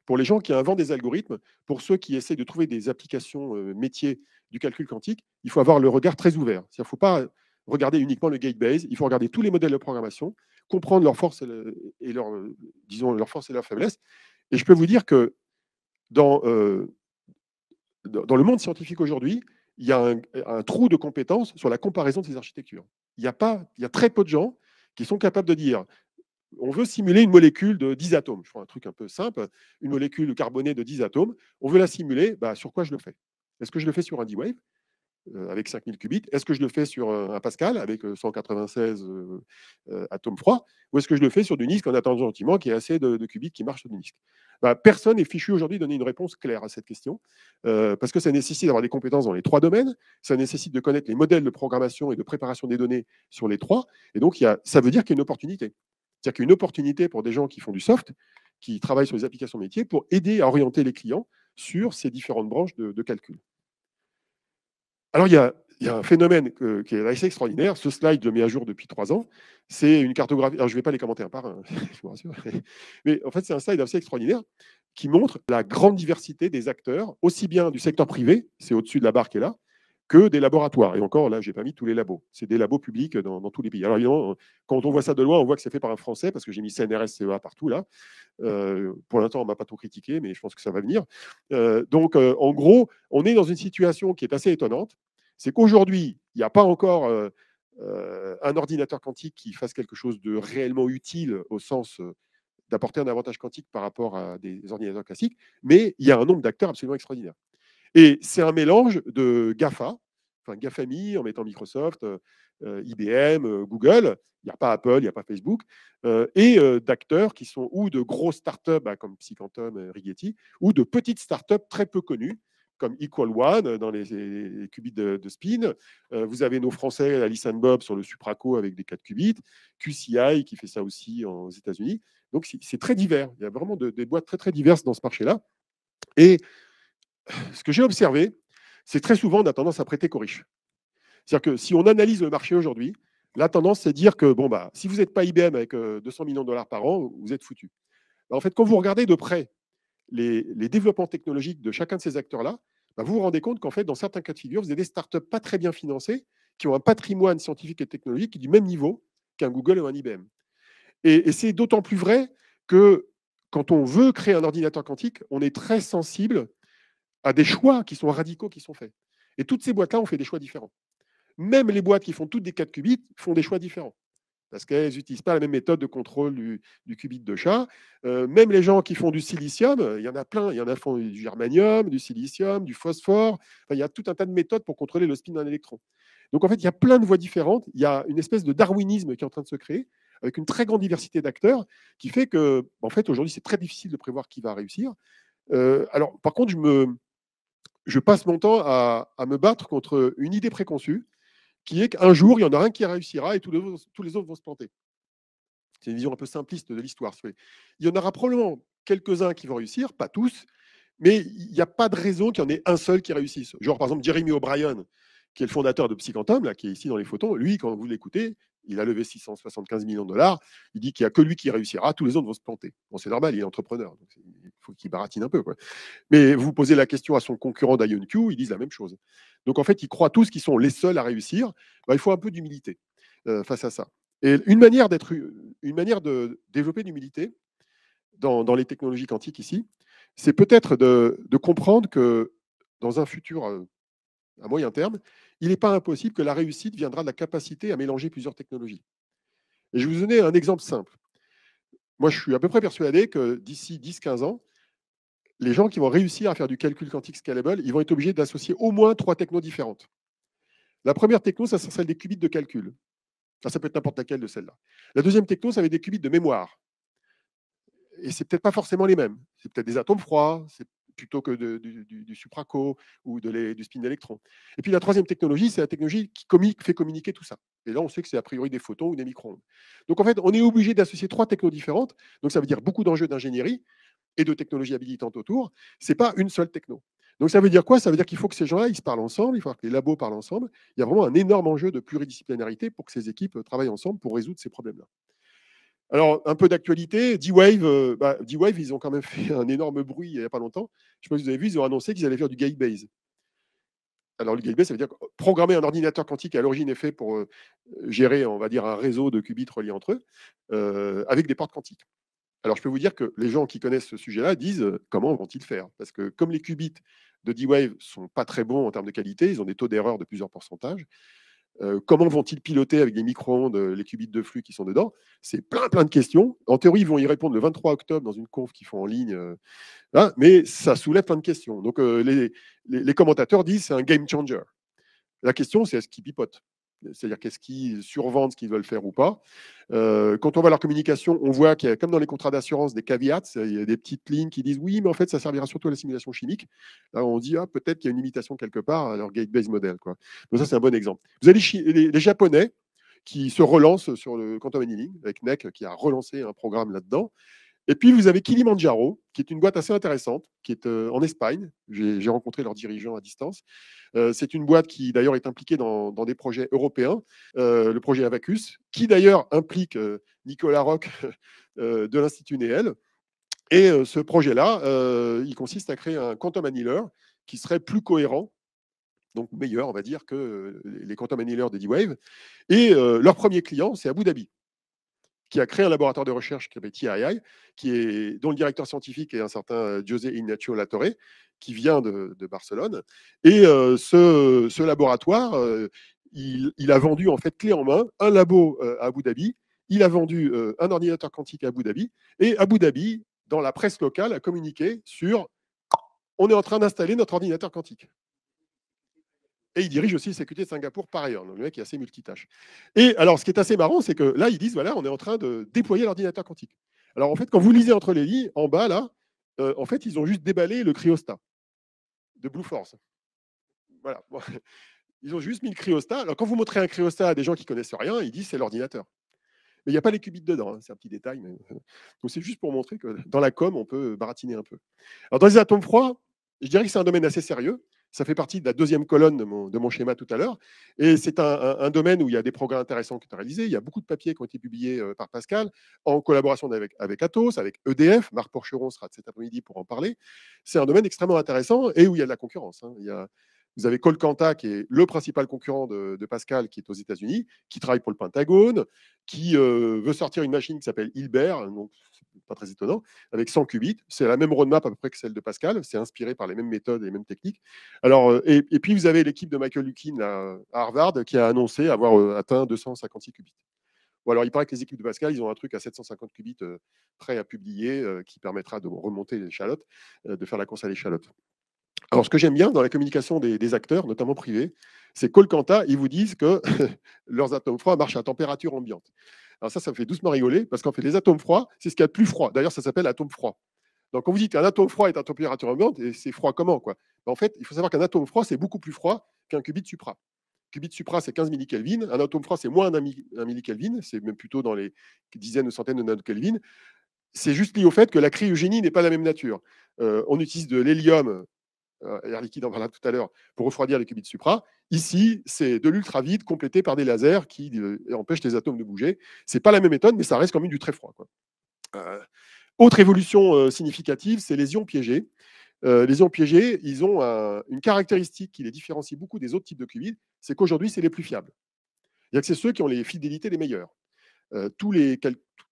pour les gens qui inventent des algorithmes, pour ceux qui essaient de trouver des applications euh, métiers du calcul quantique, il faut avoir le regard très ouvert. Il ne faut pas regarder uniquement le gate base, il faut regarder tous les modèles de programmation comprendre leurs forces et, leur, disons, leurs forces et faiblesses. Et je peux vous dire que dans, euh, dans le monde scientifique aujourd'hui, il y a un, trou de compétences sur la comparaison de ces architectures. Il y, a pas, il y a très peu de gens qui sont capables de dire on veut simuler une molécule de 10 atomes. Je prends un truc un peu simple, une molécule carbonée de 10 atomes. On veut la simuler, bah, sur quoi je le fais? Est-ce que je le fais sur un D-Wave? Avec 5000 qubits Est-ce que je le fais sur un Pascal avec 196 atomes froids Ou est-ce que je le fais sur du NISQ en attendant gentiment qu'il y ait assez de, qubits qui marchent sur du NISQ bah, Personne n'est fichu aujourd'hui de donner une réponse claire à cette question, parce que ça nécessite d'avoir des compétences dans les trois domaines, ça nécessite de connaître les modèles de programmation et de préparation des données sur les trois, et donc ça veut dire qu'il y a une opportunité. C'est-à-dire qu'il y a une opportunité pour des gens qui font du soft, qui travaillent sur les applications métiers, pour aider à orienter les clients sur ces différentes branches de calcul. Alors, il y, a, un phénomène qui est assez extraordinaire. Ce slide, je le mets à jour depuis trois ans. C'est une cartographie. Alors, je ne vais pas les commenter un par un, je vous rassure. Mais en fait, c'est un slide assez extraordinaire qui montre la grande diversité des acteurs, aussi bien du secteur privé, c'est au-dessus de la barre qui est là, que des laboratoires. Et encore, là, je n'ai pas mis tous les labos. C'est des labos publics dans, tous les pays. Alors, évidemment, quand on voit ça de loin, on voit que c'est fait par un Français, parce que j'ai mis CNRS, CEA partout, là. Euh, pour l'instant, on ne m'a pas trop critiqué, mais je pense que ça va venir. Euh, donc, euh, en gros, on est dans une situation qui est assez étonnante c'est qu'aujourd'hui, il n'y a pas encore euh, euh, un ordinateur quantique qui fasse quelque chose de réellement utile au sens euh, d'apporter un avantage quantique par rapport à des ordinateurs classiques, mais il y a un nombre d'acteurs absolument extraordinaire. Et c'est un mélange de GAFA, enfin GAFAMI en mettant Microsoft, IBM, Google, il n'y a pas Apple, il n'y a pas Facebook, et d'acteurs qui sont ou de grosses startups bah, comme Psyquantum, Rigetti, ou de petites startups très peu connues, comme Equal One dans les, qubits de, spin. Euh, vous avez nos Français, Alice and Bob, sur le Supraco avec des 4 qubits. QCI qui fait ça aussi aux États-Unis. Donc, c'est très divers. Il y a vraiment des boîtes très, très diverses dans ce marché-là. Et ce que j'ai observé, c'est très souvent, on a tendance à prêter qu'aux riches. C'est-à-dire que si on analyse le marché aujourd'hui, la tendance, c'est de dire que bon, bah, si vous n'êtes pas IBM avec 200 euh, millions de dollars par an, vous êtes foutu. En fait, quand vous regardez de près les, développements technologiques de chacun de ces acteurs-là, bah, vous vous rendez compte qu'en fait, dans certains cas de figure, vous avez des startups pas très bien financées qui ont un patrimoine scientifique et technologique du même niveau qu'un Google ou un IBM. Et, c'est d'autant plus vrai que quand on veut créer un ordinateur quantique, on est très sensible à des choix qui sont radicaux qui sont faits. Et toutes ces boîtes-là ont fait des choix différents. Même les boîtes qui font toutes des 4 qubits font des choix différents parce qu'elles n'utilisent pas la même méthode de contrôle du, qubit de chat. Euh, même les gens qui font du silicium, il y en a plein. Il y en a qui font du germanium, du silicium, du phosphore. il y a tout un tas de méthodes pour contrôler le spin d'un électron. Donc en fait, il y a plein de voies différentes. Il y a une espèce de darwinisme qui est en train de se créer, avec une très grande diversité d'acteurs, qui fait que, en fait, aujourd'hui, c'est très difficile de prévoir qui va réussir. Euh, alors, par contre, je, passe mon temps à me battre contre une idée préconçue qui est qu'un jour, il y en aura un qui réussira et tous les autres, vont se planter. C'est une vision un peu simpliste de l'histoire. Il y en aura probablement quelques-uns qui vont réussir, pas tous, mais il n'y a pas de raison qu'il y en ait un seul qui réussisse. Genre, par exemple, Jeremy O'Brien, qui est le fondateur de Psyquantum, là, qui est ici dans les photos, lui, quand vous l'écoutez, il a levé 675 millions de dollars, il dit qu'il n'y a que lui qui réussira, tous les autres vont se planter. Bon, c'est normal, il est entrepreneur, il faut qu'il baratine un peu. Mais vous posez la question à son concurrent d'IonQ, ils disent la même chose. Donc en fait, ils croient tous qu'ils sont les seuls à réussir. Bah, il faut un peu d'humilité euh, face à ça. Et une manière, de développer l'humilité dans, les technologies quantiques ici, c'est peut-être de, de, comprendre que dans un futur euh, à moyen terme, il n'est pas impossible que la réussite viendra de la capacité à mélanger plusieurs technologies. Et je vais vous donner un exemple simple. Moi, je suis à peu près persuadé que d'ici 10-15 ans, les gens qui vont réussir à faire du calcul quantique scalable, ils vont être obligés d'associer au moins trois technos différentes. La première techno, ça sera celle des qubits de calcul. Ça, ça peut être n'importe laquelle de celles-là. La deuxième techno, ça va être des qubits de mémoire. Et c'est peut-être pas forcément les mêmes. C'est peut-être des atomes froids, c'est plutôt que du, supraco ou de du spin d'électron. Et puis la troisième technologie, c'est la technologie qui fait communiquer tout ça. Et là, on sait que c'est a priori des photons ou des micro-ondes. Donc en fait, on est obligé d'associer trois technos différentes. Donc ça veut dire beaucoup d'enjeux d'ingénierie et de technologies habilitantes autour. Ce n'est pas une seule techno. Donc ça veut dire quoi? Ça veut dire qu'il faut que ces gens-là, ils se parlent ensemble, il faut que les labos parlent ensemble. Il y a vraiment un énorme enjeu de pluridisciplinarité pour que ces équipes travaillent ensemble pour résoudre ces problèmes-là. Alors, un peu d'actualité, D-Wave, euh, bah, ils ont quand même fait un énorme bruit il n'y a pas longtemps. Je ne sais pas si vous avez vu, ils ont annoncé qu'ils allaient faire du Gatebase. Alors, le Gatebase, ça veut dire programmer un ordinateur quantique à l'origine est fait pour euh, gérer, on va dire, un réseau de qubits reliés entre eux, euh, avec des portes quantiques. Alors, je peux vous dire que les gens qui connaissent ce sujet-là disent comment vont-ils faire? Parce que comme les qubits de D-Wave ne sont pas très bons en termes de qualité, ils ont des taux d'erreur de plusieurs pourcentages, euh, comment vont-ils piloter avec des micro-ondes les qubits de flux qui sont dedans? C'est plein, plein de questions. En théorie, ils vont y répondre le 23 octobre dans une conf qu'ils font en ligne. Euh, hein, mais ça soulève plein de questions. Donc, euh, les, commentateurs disent c'est un game changer. La question, c'est est-ce qu'ils pipotent? C'est-à-dire qu'est-ce qu'ils survendent ce qu'ils veulent faire ou pas. Euh, quand on voit leur communication, on voit qu'il y a, comme dans les contrats d'assurance, des caveats, il y a des petites lignes qui disent oui, mais en fait, ça servira surtout à la simulation chimique. Là, on dit ah, peut-être qu'il y a une limitation quelque part à leur gate-based model. Quoi. Donc ça, c'est un bon exemple. Vous avez les, Japonais qui se relancent sur le quantum annealing, avec NEC qui a relancé un programme là-dedans. Et puis, vous avez Kilimanjaro, qui est une boîte assez intéressante, qui est euh, en Espagne. J'ai rencontré leurs dirigeants à distance. Euh, c'est une boîte qui, d'ailleurs, est impliquée dans, des projets européens, euh, le projet Avacus, qui, d'ailleurs, implique Nicolas Roch de l'Institut Néel. Et ce projet-là, il consiste à créer un quantum annealer qui serait plus cohérent donc meilleur, on va dire, que les quantum annealers de. Et leur premier client, c'est Abu Dhabi qui a créé un laboratoire de recherche qui s'appelle TII, qui est, dont le directeur scientifique est un certain euh, José Ignacio Latorre, qui vient de, Barcelone. Et euh, ce, laboratoire, euh, il, a vendu en fait clé en main un labo à Abu Dhabi, il a vendu un ordinateur quantique à Abu Dhabi, et Abu Dhabi, dans la presse locale, a communiqué sur on est en train d'installer notre ordinateur quantique. Et il dirige aussi sécurité de Singapour par ailleurs. Le mec est assez multitâche. Et alors, ce qui est assez marrant, c'est que là, ils disent voilà, on est en train de déployer l'ordinateur quantique. Alors, en fait, quand vous lisez entre les lignes, en bas, là, euh, en fait, ils ont juste déballé le cryostat de Blue Force. Voilà. Ils ont juste mis le cryostat. Alors, quand vous montrez un cryostat à des gens qui connaissent rien, ils disent c'est l'ordinateur. Mais il n'y a pas les qubits dedans, hein, c'est un petit détail. Euh, donc, c'est juste pour montrer que dans la com, on peut baratiner un peu. Alors, dans les atomes froids, je dirais que c'est un domaine assez sérieux. Ça fait partie de la deuxième colonne de mon, schéma tout à l'heure. Et c'est un, domaine où il y a des progrès intéressants qui sont réalisés. Il y a beaucoup de papiers qui ont été publiés euh, par Pascal en collaboration avec, avec Atos, avec EDF. Marc Porcheron sera de cet après-midi pour en parler. C'est un domaine extrêmement intéressant et où il y a de la concurrence. Hein. Il y a, vous avez Colcanta, qui est le principal concurrent de, Pascal, qui est aux États-Unis, qui travaille pour le Pentagone, qui euh, veut sortir une machine qui s'appelle Hilbert, donc pas très étonnant, avec 100 qubits. C'est la même roadmap à peu près que celle de Pascal. C'est inspiré par les mêmes méthodes et les mêmes techniques. Euh, et, puis, vous avez l'équipe de Michael Lukin à Harvard qui a annoncé avoir euh, atteint 256 qubits. Il paraît que les équipes de Pascal, ils ont un truc à 750 qubits prêt à publier qui permettra de remonter l'échalote, de faire la course à l'échalote. Alors, ce que j'aime bien dans la communication des, acteurs, notamment privés, c'est Colcanta, ils vous disent que leurs atomes froids marchent à température ambiante. Alors ça, ça me fait doucement rigoler, parce qu'en fait, les atomes froids, c'est ce qu'il y a de plus froid. D'ailleurs, ça s'appelle atome froid. Donc, quand vous dites qu'un atome froid est à température ambiante, et c'est froid comment quoi? Ben, En fait, il faut savoir qu'un atome froid, c'est beaucoup plus froid qu'un qubit supra. Qubit supra, c'est 15 millikelvin. Un atome froid, c'est moins d'un millikelvin. C'est même plutôt dans les dizaines ou centaines de nanokelvin. C'est juste lié au fait que la cryogénie n'est pas la même nature. Euh, on utilise de l'hélium air liquide en parlait tout à l'heure, pour refroidir les qubits supra. Ici, c'est de l'ultra vide complété par des lasers qui euh, empêchent les atomes de bouger. Ce n'est pas la même méthode, mais ça reste quand même du très froid. Euh, autre évolution significative, c'est les ions piégés. les ions piégés, ils ont une caractéristique qui les différencie beaucoup des autres types de qubits, c'est qu'aujourd'hui, c'est les plus fiables. C'est ceux qui ont les fidélités les meilleures. tous les,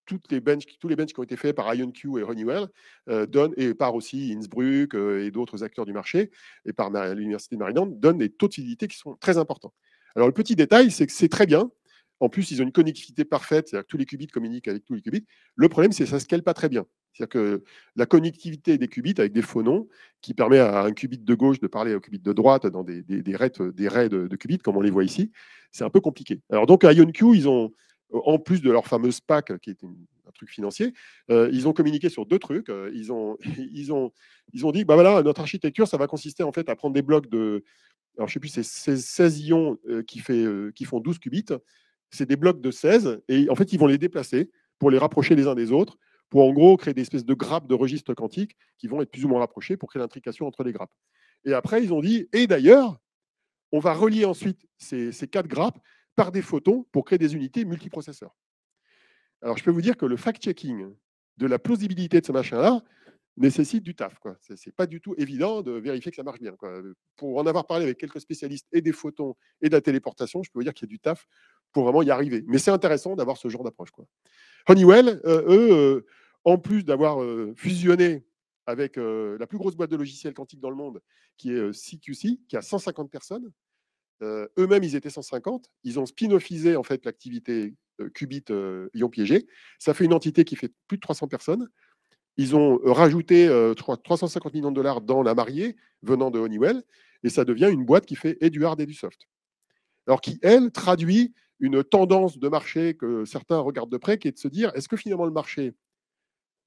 toutes les tous les benches qui ont été faits par IonQ et Honeywell euh, donnent, et par aussi Innsbruck euh, et d'autres acteurs du marché, et par l'Université de Maryland, donnent des taux de fidélité qui sont très importants. Alors, le petit détail, c'est que c'est très bien. En plus, ils ont une connectivité parfaite, c'est-à-dire que tous les qubits communiquent avec tous les qubits. Le problème, c'est que ça ne scale pas très bien. C'est-à-dire que la connectivité des qubits avec des phonons, qui permet à un qubit de gauche de parler au qubit de droite dans des, des, des raies de, de, qubits, comme on les voit ici, c'est un peu compliqué. Alors donc, à IonQ, ils ont en plus de leur fameuse PAC, qui est un truc financier, euh, ils ont communiqué sur deux trucs. Euh, ils, ont, ils, ont, ils ont dit, bah voilà, notre architecture, ça va consister en fait à prendre des blocs de, alors je sais plus, c'est 16 ions euh, qui, font 12 qubits. C'est des blocs de 16, et en fait, ils vont les déplacer pour les rapprocher les uns des autres, pour en gros créer des espèces de grappes de registres quantiques qui vont être plus ou moins rapprochés pour créer l'intrication entre les grappes. Et après, ils ont dit, et d'ailleurs, on va relier ensuite ces quatre grappes par des photons pour créer des unités multiprocesseurs. Alors, je peux vous dire que le fact-checking de la plausibilité de ce machin-là nécessite du taf. Ce n'est pas du tout évident de vérifier que ça marche bien. Pour en avoir parlé avec quelques spécialistes et des photons et de la téléportation, je peux vous dire qu'il y a du taf pour vraiment y arriver. Mais c'est intéressant d'avoir ce genre d'approche. Honeywell, euh, eux, euh, en plus d'avoir euh, fusionné avec la plus grosse boîte de logiciels quantiques dans le monde, qui est CQC, qui a 150 personnes, eux-mêmes, ils étaient 150. Ils ont spin-offisé en fait l'activité qubit euh, ion piégé. Ça fait une entité qui fait plus de 300 personnes. Ils ont rajouté 350 millions de dollars dans la mariée venant de Honeywell et ça devient une boîte qui fait et et du soft. alors qui, elle, traduit une tendance de marché que certains regardent de près, qui est de se dire, est-ce que finalement le marché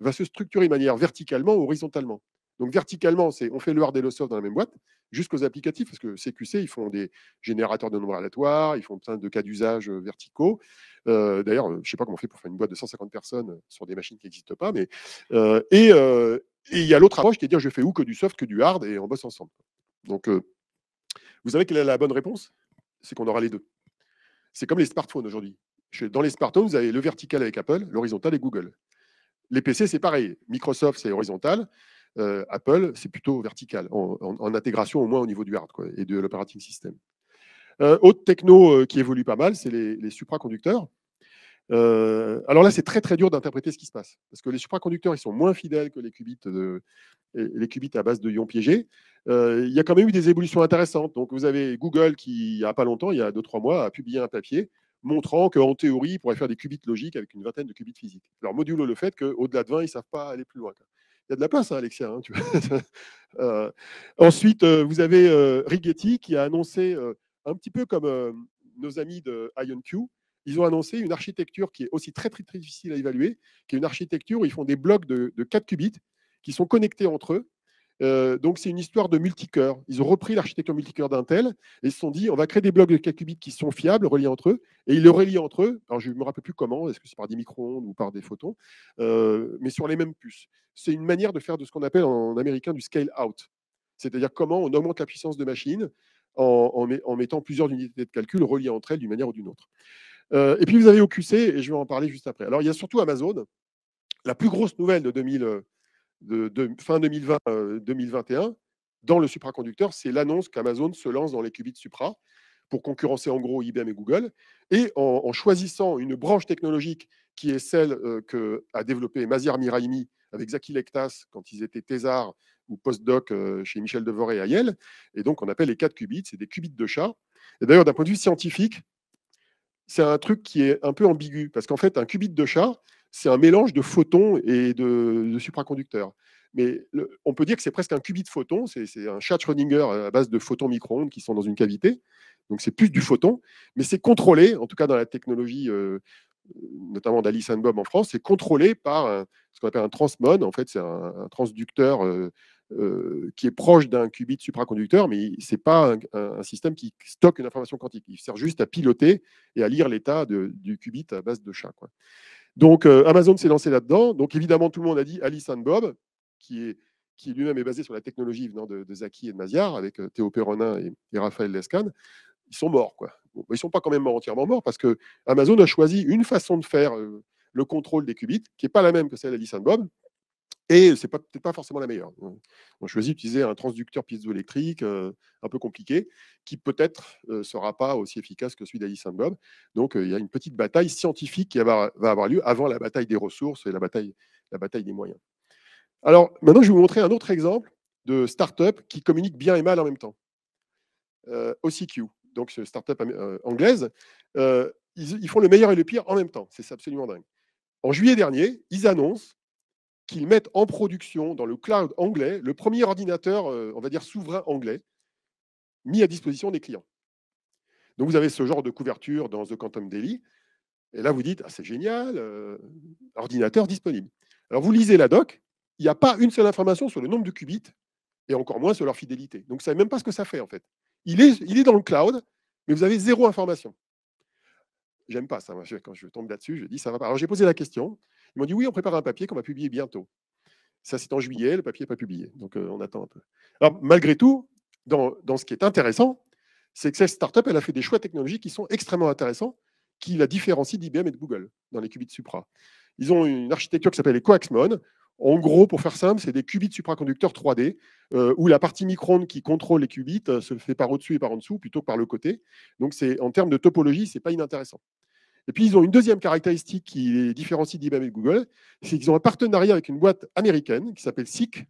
va se structurer de manière verticalement ou horizontalement? Donc verticalement, on fait le hard et le soft dans la même boîte, jusqu'aux applicatifs, parce que CQC, ils font des générateurs de nombres aléatoires, ils font plein de cas d'usage euh, verticaux. Euh, d'ailleurs, je ne sais pas comment on fait pour faire une boîte de 150 personnes sur des machines qui n'existent pas, mais et il y a l'autre approche qui est de dire je fais ou que du soft que du hard et on bosse ensemble. Donc, vous savez quelle est la bonne réponse? C'est qu'on aura les deux. C'est comme les smartphones aujourd'hui. Dans les smartphones, vous avez le vertical avec Apple, l'horizontal et Google. Les PC, c'est pareil. Microsoft, c'est horizontal. Euh, Apple, c'est plutôt vertical, en, intégration au moins au niveau du hard et de l'operating system. Euh, autre techno euh, qui évolue pas mal, c'est les, supraconducteurs. alors là, c'est très très dur d'interpréter ce qui se passe, parce que les supraconducteurs, ils sont moins fidèles que les qubits, les qubits à base de ions piégés. il y a quand même eu des évolutions intéressantes. Donc vous avez Google qui, il n'y a pas longtemps, il y a 2-3 mois, a publié un papier montrant qu'en théorie, ils pourraient faire des qubits logiques avec une vingtaine de qubits physiques. Alors, modulo le fait qu'au-delà de 20, ils ne savent pas aller plus loin y a de la place, hein, Alexia. Hein, euh, ensuite, euh, vous avez euh, Rigetti qui a annoncé, un petit peu comme nos amis de IonQ, ils ont annoncé une architecture qui est aussi très, très, très difficile à évaluer, qui est une architecture où ils font des blocs de, de 4 qubits qui sont connectés entre eux euh, donc, c'est une histoire de multicœur. Ils ont repris l'architecture multicœur d'Intel et ils se sont dit, on va créer des blocs de 4 qubits qui sont fiables, reliés entre eux, et ils le relient entre eux. Alors, je ne me rappelle plus comment, est-ce que c'est par des micro-ondes ou par des photons, euh, mais sur les mêmes puces. C'est une manière de faire de ce qu'on appelle en américain du scale-out. C'est-à-dire comment on augmente la puissance de machine en, mettant plusieurs unités de calcul reliées entre elles d'une manière ou d'une autre. Euh, et puis, vous avez OQC, et je vais en parler juste après. Alors, il y a surtout Amazon. La plus grosse nouvelle de 2000 de, fin 2020-2021 euh, dans le supraconducteur, c'est l'annonce qu'Amazon se lance dans les qubits supra pour concurrencer en gros IBM et Google, et en, choisissant une branche technologique qui est celle euh, que a développée Maziar Miraimi avec Zaki Lektas quand ils étaient thésards ou postdoc euh, chez Michel Devoré à Yale, et donc on appelle les 4 qubits, c'est des qubits de chat. Et d'ailleurs, d'un point de vue scientifique, c'est un truc qui est un peu ambigu, parce qu'en fait, un qubit de chat, c'est un mélange de photons et de, supraconducteurs. Mais on peut dire que c'est presque un qubit de photons, c'est un Schrödinger à base de photons micro-ondes qui sont dans une cavité. Donc c'est plus du photon, mais c'est contrôlé, en tout cas dans la technologie, euh, notamment d'Alice and Bob en France, c'est contrôlé par ce qu'on appelle un transmon. En fait, c'est un, transducteur euh, euh, qui est proche d'un qubit supraconducteur, mais ce n'est pas un, système qui stocke une information quantique. Il sert juste à piloter et à lire l'état du qubit à base de chat. Donc euh, Amazon s'est lancé là-dedans. Donc évidemment, tout le monde a dit Alice and Bob, qui est qui lui-même est basé sur la technologie venant de, Zaki et de Maziar, avec euh, Théo Perronin et, Raphaël Lescan, ils sont morts. Quoi. ils ne sont pas quand même entièrement morts, parce que Amazon a choisi une façon de faire euh, le contrôle des qubits, qui n'est pas la même que celle d'Alice and Bob, et ce n'est peut-être pas forcément la meilleure. On choisit d'utiliser un transducteur piezoélectrique euh, un peu compliqué, qui peut-être ne euh, sera pas aussi efficace que celui d'Alice Bob. Donc, euh, il y a une petite bataille scientifique qui va, avoir lieu avant la bataille des ressources et la bataille, des moyens. Alors, maintenant, je vais vous montrer un autre exemple de start-up qui communique bien et mal en même temps. OCQ, donc cette start-up anglaise, ils font le meilleur et le pire en même temps. C'est absolument dingue. En juillet dernier, ils annoncent qu'ils mettent en production dans le cloud anglais le premier ordinateur, euh, on va dire souverain anglais, mis à disposition des clients. Donc vous avez ce genre de couverture dans The Quantum Daily, et là vous dites, ah, c'est génial, euh, ordinateur disponible. Alors vous lisez la doc, il n'y a pas une seule information sur le nombre de qubits, et encore moins sur leur fidélité. Donc vous ne savez même pas ce que ça fait en fait. Il est, dans le cloud, mais vous avez zéro information. J'aime pas ça. Quand je tombe là-dessus, je dis ça va pas. Alors j'ai posé la question. Ils m'ont dit oui, on prépare un papier qu'on va publier bientôt. Ça, c'est en juillet, le papier n'est pas publié. Donc, euh, on attend un peu. Alors, malgré tout, dans, ce qui est intéressant, c'est que cette startup, elle a fait des choix technologiques qui sont extrêmement intéressants, qui la différencient d'IBM et de Google dans les qubits supra. Ils ont une architecture qui s'appelle les Coaxmon. En gros, pour faire simple, c'est des qubits supraconducteurs 3D, euh, où la partie micro qui contrôle les qubits euh, se fait par au-dessus et par en dessous, plutôt que par le côté. Donc, en termes de topologie, ce n'est pas inintéressant. Et puis, ils ont une deuxième caractéristique qui les différencie d'IBM et de Google, c'est qu'ils ont un partenariat avec une boîte américaine qui s'appelle SICK,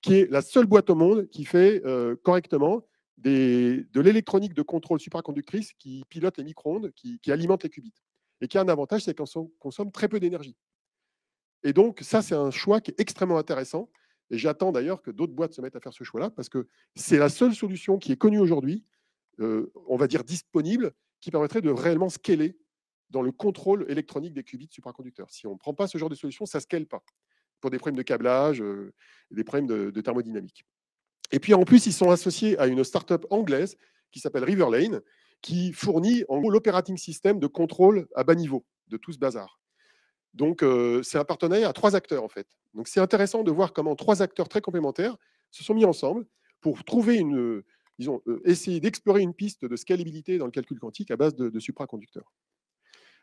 qui est la seule boîte au monde qui fait euh, correctement de l'électronique de contrôle supraconductrice qui pilote les micro-ondes, qui, alimente les qubits. Et qui a un avantage, c'est qu'on consomme très peu d'énergie. Et donc, ça, c'est un choix qui est extrêmement intéressant. Et j'attends d'ailleurs que d'autres boîtes se mettent à faire ce choix-là, parce que c'est la seule solution qui est connue aujourd'hui on va dire, disponibles qui permettraient de réellement scaler dans le contrôle électronique des qubits supraconducteurs. Si on ne prend pas ce genre de solution, ça ne scale pas pour des problèmes de câblage, des problèmes de, thermodynamique. Et puis en plus, ils sont associés à une start-up anglaise qui s'appelle Riverlane, qui fournit en gros l'operating system de contrôle à bas niveau de tout ce bazar. Donc c'est un partenariat à trois acteurs en fait. Donc c'est intéressant de voir comment trois acteurs très complémentaires se sont mis ensemble pour trouver une, disons, essayer d'explorer une piste de scalabilité dans le calcul quantique à base de supraconducteurs.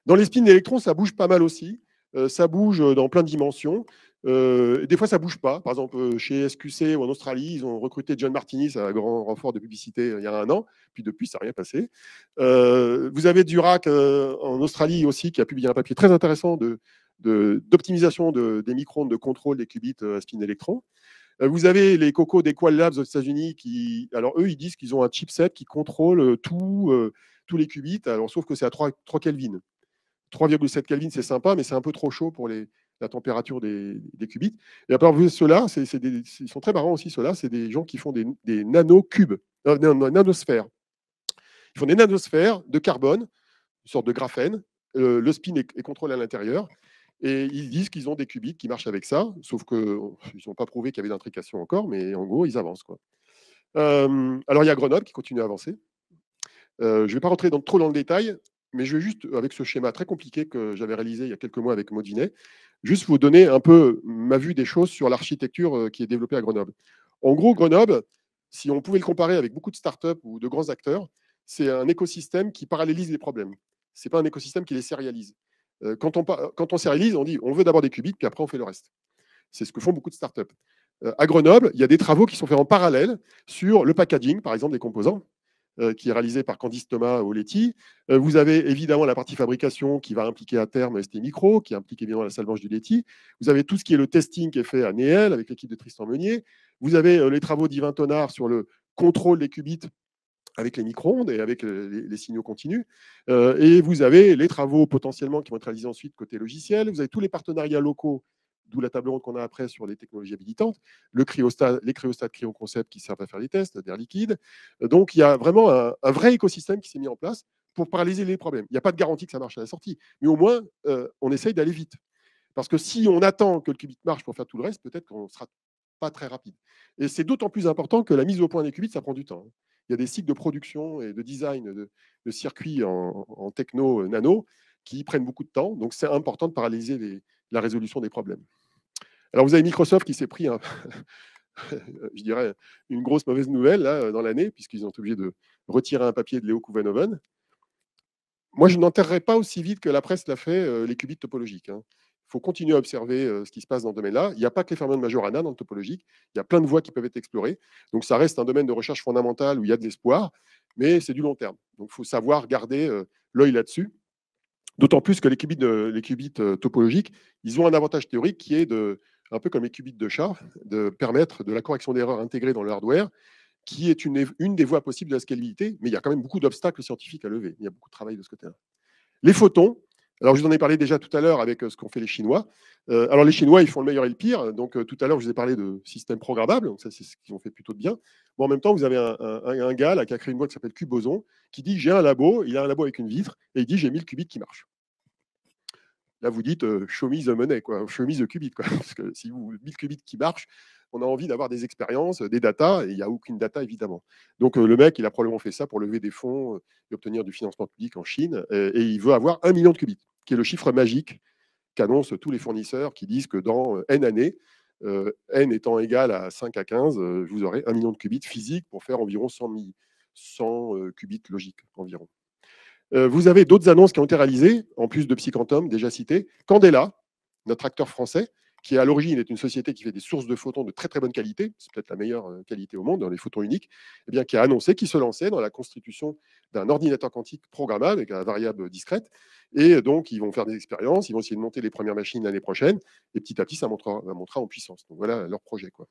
Dans les spins d'électrons, ça bouge pas mal aussi. ça bouge dans plein de dimensions. Euh, des fois, ça bouge pas. Par exemple, euh, chez SQC ou en Australie, ils ont recruté John Martinis à grand renfort de publicité euh, il y a un an. Puis depuis, ça n'a rien passé. vous avez Durac en Australie aussi qui a publié un papier très intéressant d'optimisation de, des microns de contrôle des qubits à spin électrons. Vous avez les cocos d'Equal Labs aux États-Unis qui, alors eux, ils disent qu'ils ont un chipset qui contrôle tous les qubits. Alors, sauf que c'est à 3, 3 Kelvin. 3,7 Kelvin, c'est sympa, mais c'est un peu trop chaud pour la température des, qubits. Et à part ceux-là, ils sont très marrants aussi, ceux-là, c'est des gens qui font des, des nanocubes, euh, nanosphères. Ils font des nanosphères de carbone, une sorte de graphène. Euh, le spin est, contrôlé à l'intérieur. Et ils disent qu'ils ont des qubits qui marchent avec ça, sauf qu'ils n'ont pas prouvé qu'il y avait d'intrication encore, mais en gros, ils avancent. Euh, alors, il y a Grenoble qui continue à avancer. je ne vais pas rentrer dans, trop dans le détail, mais je vais juste, avec ce schéma très compliqué que j'avais réalisé il y a quelques mois avec Maudinet, juste vous donner un peu ma vue des choses sur l'architecture euh, qui est développée à Grenoble. En gros, Grenoble, si on pouvait le comparer avec beaucoup de startups ou de grands acteurs, c'est un écosystème qui parallélise les problèmes. Ce n'est pas un écosystème qui les sérialise. Euh, quand on, quand on sérialise, on dit on veut d'abord des qubits, puis après on fait le reste. C'est ce que font beaucoup de startups. Euh, à Grenoble, il y a des travaux qui sont faits en parallèle sur le packaging, par exemple, des composants. Euh, qui est réalisé par Candice Thomas Oletti. Euh, vous avez évidemment la partie fabrication qui va impliquer à terme ST Micro, qui implique évidemment la salvange du Leti. Vous avez tout ce qui est le testing qui est fait à Néel avec l'équipe de Tristan Meunier. Vous avez euh, les travaux d'Yvain Tonard sur le contrôle des qubits avec les micro-ondes et avec les, signaux continus. et vous avez les travaux potentiellement qui vont être réalisés ensuite côté logiciel. Vous avez tous les partenariats locaux d'où la table ronde qu'on a après sur les technologies habilitantes, le cryostat, les cryostats cryoconcept qui servent à faire les tests d'air liquide. Donc, il y a vraiment un, vrai écosystème qui s'est mis en place pour paralyser les problèmes. Il n'y a pas de garantie que ça marche à la sortie, mais au moins, euh, on essaye d'aller vite. Parce que si on attend que le qubit marche pour faire tout le reste, peut-être qu'on ne sera pas très rapide. Et c'est d'autant plus important que la mise au point des qubits, ça prend du temps. Hein. Il y a des cycles de production et de design de, circuits en, techno nano qui prennent beaucoup de temps. Donc, c'est important de paralyser la résolution des problèmes. Alors, vous avez Microsoft qui s'est pris, je dirais, une grosse mauvaise nouvelle là, dans l'année, puisqu'ils ont été obligés de retirer un papier de Léo Kouvenhoven. Moi, je n'enterrerai pas aussi vite que la presse l'a fait euh, les qubits topologiques. Hein. Il faut continuer à observer euh, ce qui se passe dans ce domaine-là. Il n'y a pas que les de Majorana dans le topologique. Il y a plein de voies qui peuvent être explorées. Donc, ça reste un domaine de recherche fondamentale où il y a de l'espoir, mais c'est du long terme. Donc, il faut savoir garder euh, l'œil là-dessus. D'autant plus que les qubits topologiques, ils ont un avantage théorique qui est de, un peu comme les qubits de chat, de permettre de la correction d'erreurs intégrée dans le hardware, qui est une, des voies possibles de la scalabilité, mais il y a quand même beaucoup d'obstacles scientifiques à lever. Il y a beaucoup de travail de ce côté-là. Les photons, alors je vous en ai parlé déjà tout à l'heure avec euh, ce qu'ont fait les Chinois. Euh, alors les Chinois, ils font le meilleur et le pire. Donc euh, tout à l'heure, je vous ai parlé de systèmes programmables, donc ça c'est ce qu'ils ont fait plutôt de bien. Bon, en même temps, vous avez un, gars qui a créé une boîte qui s'appelle Cuboson, qui dit j'ai un labo, il a un labo avec une vitre, et il dit j'ai 1000 qubits qui marchent. Là, vous dites euh, the money, quoi, show me the qubit. Quoi. Parce que si vous 1000 qubits qui marchent, on a envie d'avoir des expériences, des datas, et il n'y a aucune data, évidemment. Donc, euh, le mec, il a probablement fait ça pour lever des fonds euh, et obtenir du financement public en Chine, et, il veut avoir un million de qubits, qui est le chiffre magique qu'annoncent tous les fournisseurs qui disent que dans N années, N étant égal à 5 à 15, vous aurez un million de qubits physiques pour faire environ 100, 100 qubits logiques environ. Euh, vous avez d'autres annonces qui ont été réalisées, en plus de Psyquantum, déjà cité. Candela, notre acteur français, qui à l'origine est une société qui fait des sources de photons de très très bonne qualité, c'est peut-être la meilleure euh, qualité au monde dans les photons uniques, eh bien, qui a annoncé qu'il se lançait dans la constitution d'un ordinateur quantique programmable avec la variable discrète. Et donc, ils vont faire des expériences, ils vont essayer de monter les premières machines l'année prochaine, et petit à petit, ça montera, montera en puissance. Donc voilà leur projet. Quoi.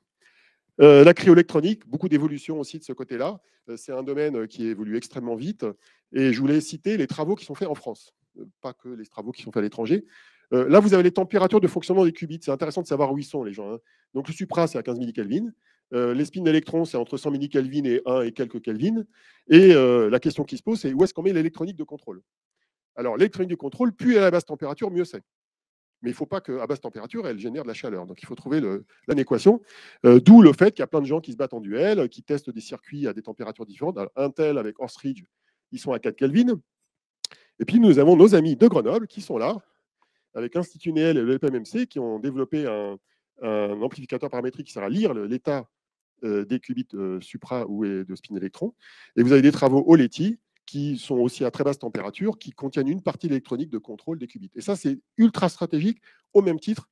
Euh, la cryoélectronique, beaucoup d'évolution aussi de ce côté-là. Euh, c'est un domaine euh, qui évolue extrêmement vite. Et je voulais citer les travaux qui sont faits en France, pas que les travaux qui sont faits à l'étranger. là, vous avez les températures de fonctionnement des qubits. C'est intéressant de savoir où ils sont, les gens. Hein. Donc, le supra, c'est à 15 millikelvin. Les spins d'électrons, c'est entre 100 millikelvin et 1 et quelques Kelvin. Et la question qui se pose, c'est où est-ce qu'on met l'électronique de contrôle? Alors, l'électronique de contrôle, plus elle est à basse température, mieux c'est. Mais il ne faut pas qu'à basse température, elle génère de la chaleur. Donc, il faut trouver l'équation. Euh, d'où le fait qu'il y a plein de gens qui se battent en duel, qui testent des circuits à des températures différentes. Intel avec Ridge, ils sont à 4 Kelvin. Et puis, nous avons nos amis de Grenoble qui sont là, avec Institut Néel et le LPMMC, qui ont développé un, amplificateur paramétrique qui sert à lire l'état euh, des qubits euh, supra ou de spin électron. Et vous avez des travaux OLETI qui sont aussi à très basse température, qui contiennent une partie électronique de contrôle des qubits. Et ça, c'est ultra stratégique au même titre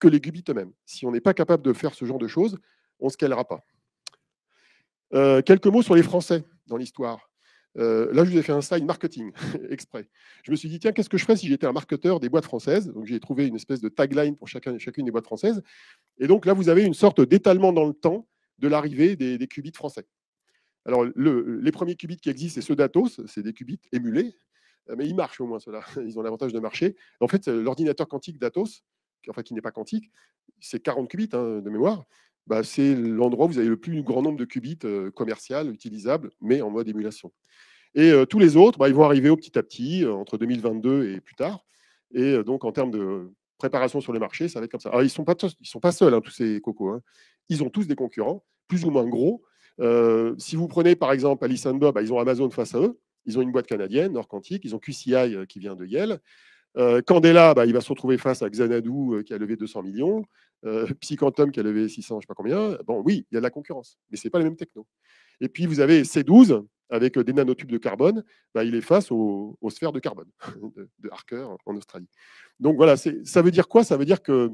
que les qubits eux-mêmes. Si on n'est pas capable de faire ce genre de choses, on ne se calera pas. Euh, quelques mots sur les Français dans l'histoire. Euh, là, je vous ai fait un slide marketing exprès. Je me suis dit, tiens, qu'est-ce que je ferais si j'étais un marketeur des boîtes françaises? Donc, j'ai trouvé une espèce de tagline pour chacun, chacune des boîtes françaises. Et donc, là, vous avez une sorte d'étalement dans le temps de l'arrivée des qubits français. Alors, les premiers qubits qui existent, c'est ceux d'Atos, c'est des qubits émulés, euh, mais ils marchent au moins, ceux-là. Ils ont l'avantage de marcher. En fait, l'ordinateur quantique d'Atos, qui n'est pas quantique, c'est 40 qubits hein, de mémoire. Bah, c'est l'endroit où vous avez le plus grand nombre de qubits euh, utilisables, mais en mode émulation. Et euh, tous les autres, bah, ils vont arriver au petit à petit, entre 2022 et plus tard. Et donc, en termes de préparation sur le marché, ça va être comme ça. Alors, ils ne sont, pas, sont pas seuls, hein, tous ces cocos. Hein. Ils ont tous des concurrents, plus ou moins gros, euh, si vous prenez par exemple Alice bah, ils ont Amazon face à eux, ils ont une boîte canadienne, Nord Quantique, ils ont QCI euh, qui vient de Yale. Euh, Candela, bah, il va se retrouver face à Xanadu qui a levé 200 millions, Psyquantum qui a levé 600, je ne sais pas combien. Bon, oui, il y a de la concurrence, mais ce n'est pas les mêmes technos. Et puis vous avez C12 avec des nanotubes de carbone, bah, il est face aux, sphères de carbone de, Harker en Australie. Donc voilà, ça veut dire quoi? Ça veut dire que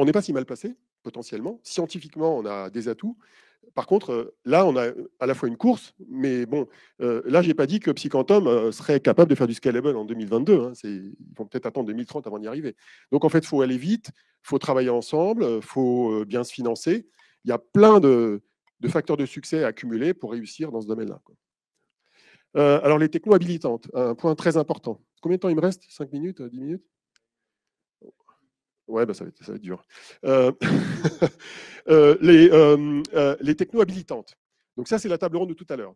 on n'est pas si mal placé potentiellement. Scientifiquement, on a des atouts. Par contre, euh, là, on a à la fois une course, mais bon, euh, là, je n'ai pas dit que Psyquantum euh, serait capable de faire du scalable en 2022. Hein. ils vont peut-être attendre 2030 avant d'y arriver. Donc, en fait, il faut aller vite, il faut travailler ensemble, il faut bien se financer. Il y a plein de, facteurs de succès à accumuler pour réussir dans ce domaine-là. alors, les techno habilitantes, un point très important. Combien de temps il me reste? 5 minutes 10 minutes? Ouais, bah ça, va être, dur. Euh, euh, les, euh, les techno habilitantes. Donc ça, c'est la table ronde de tout à l'heure.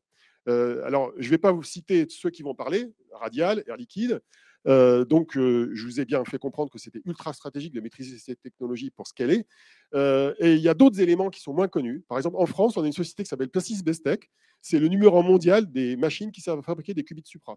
alors, je ne vais pas vous citer ceux qui vont parler, Radial, Air Liquide. donc, je vous ai bien fait comprendre que c'était ultra stratégique de maîtriser cette technologie pour ce qu'elle est. et il y a d'autres éléments qui sont moins connus. Par exemple, en France, on a une société qui s'appelle Placis Bestec. C'est le numéro mondial des machines qui savent fabriquer des qubits supra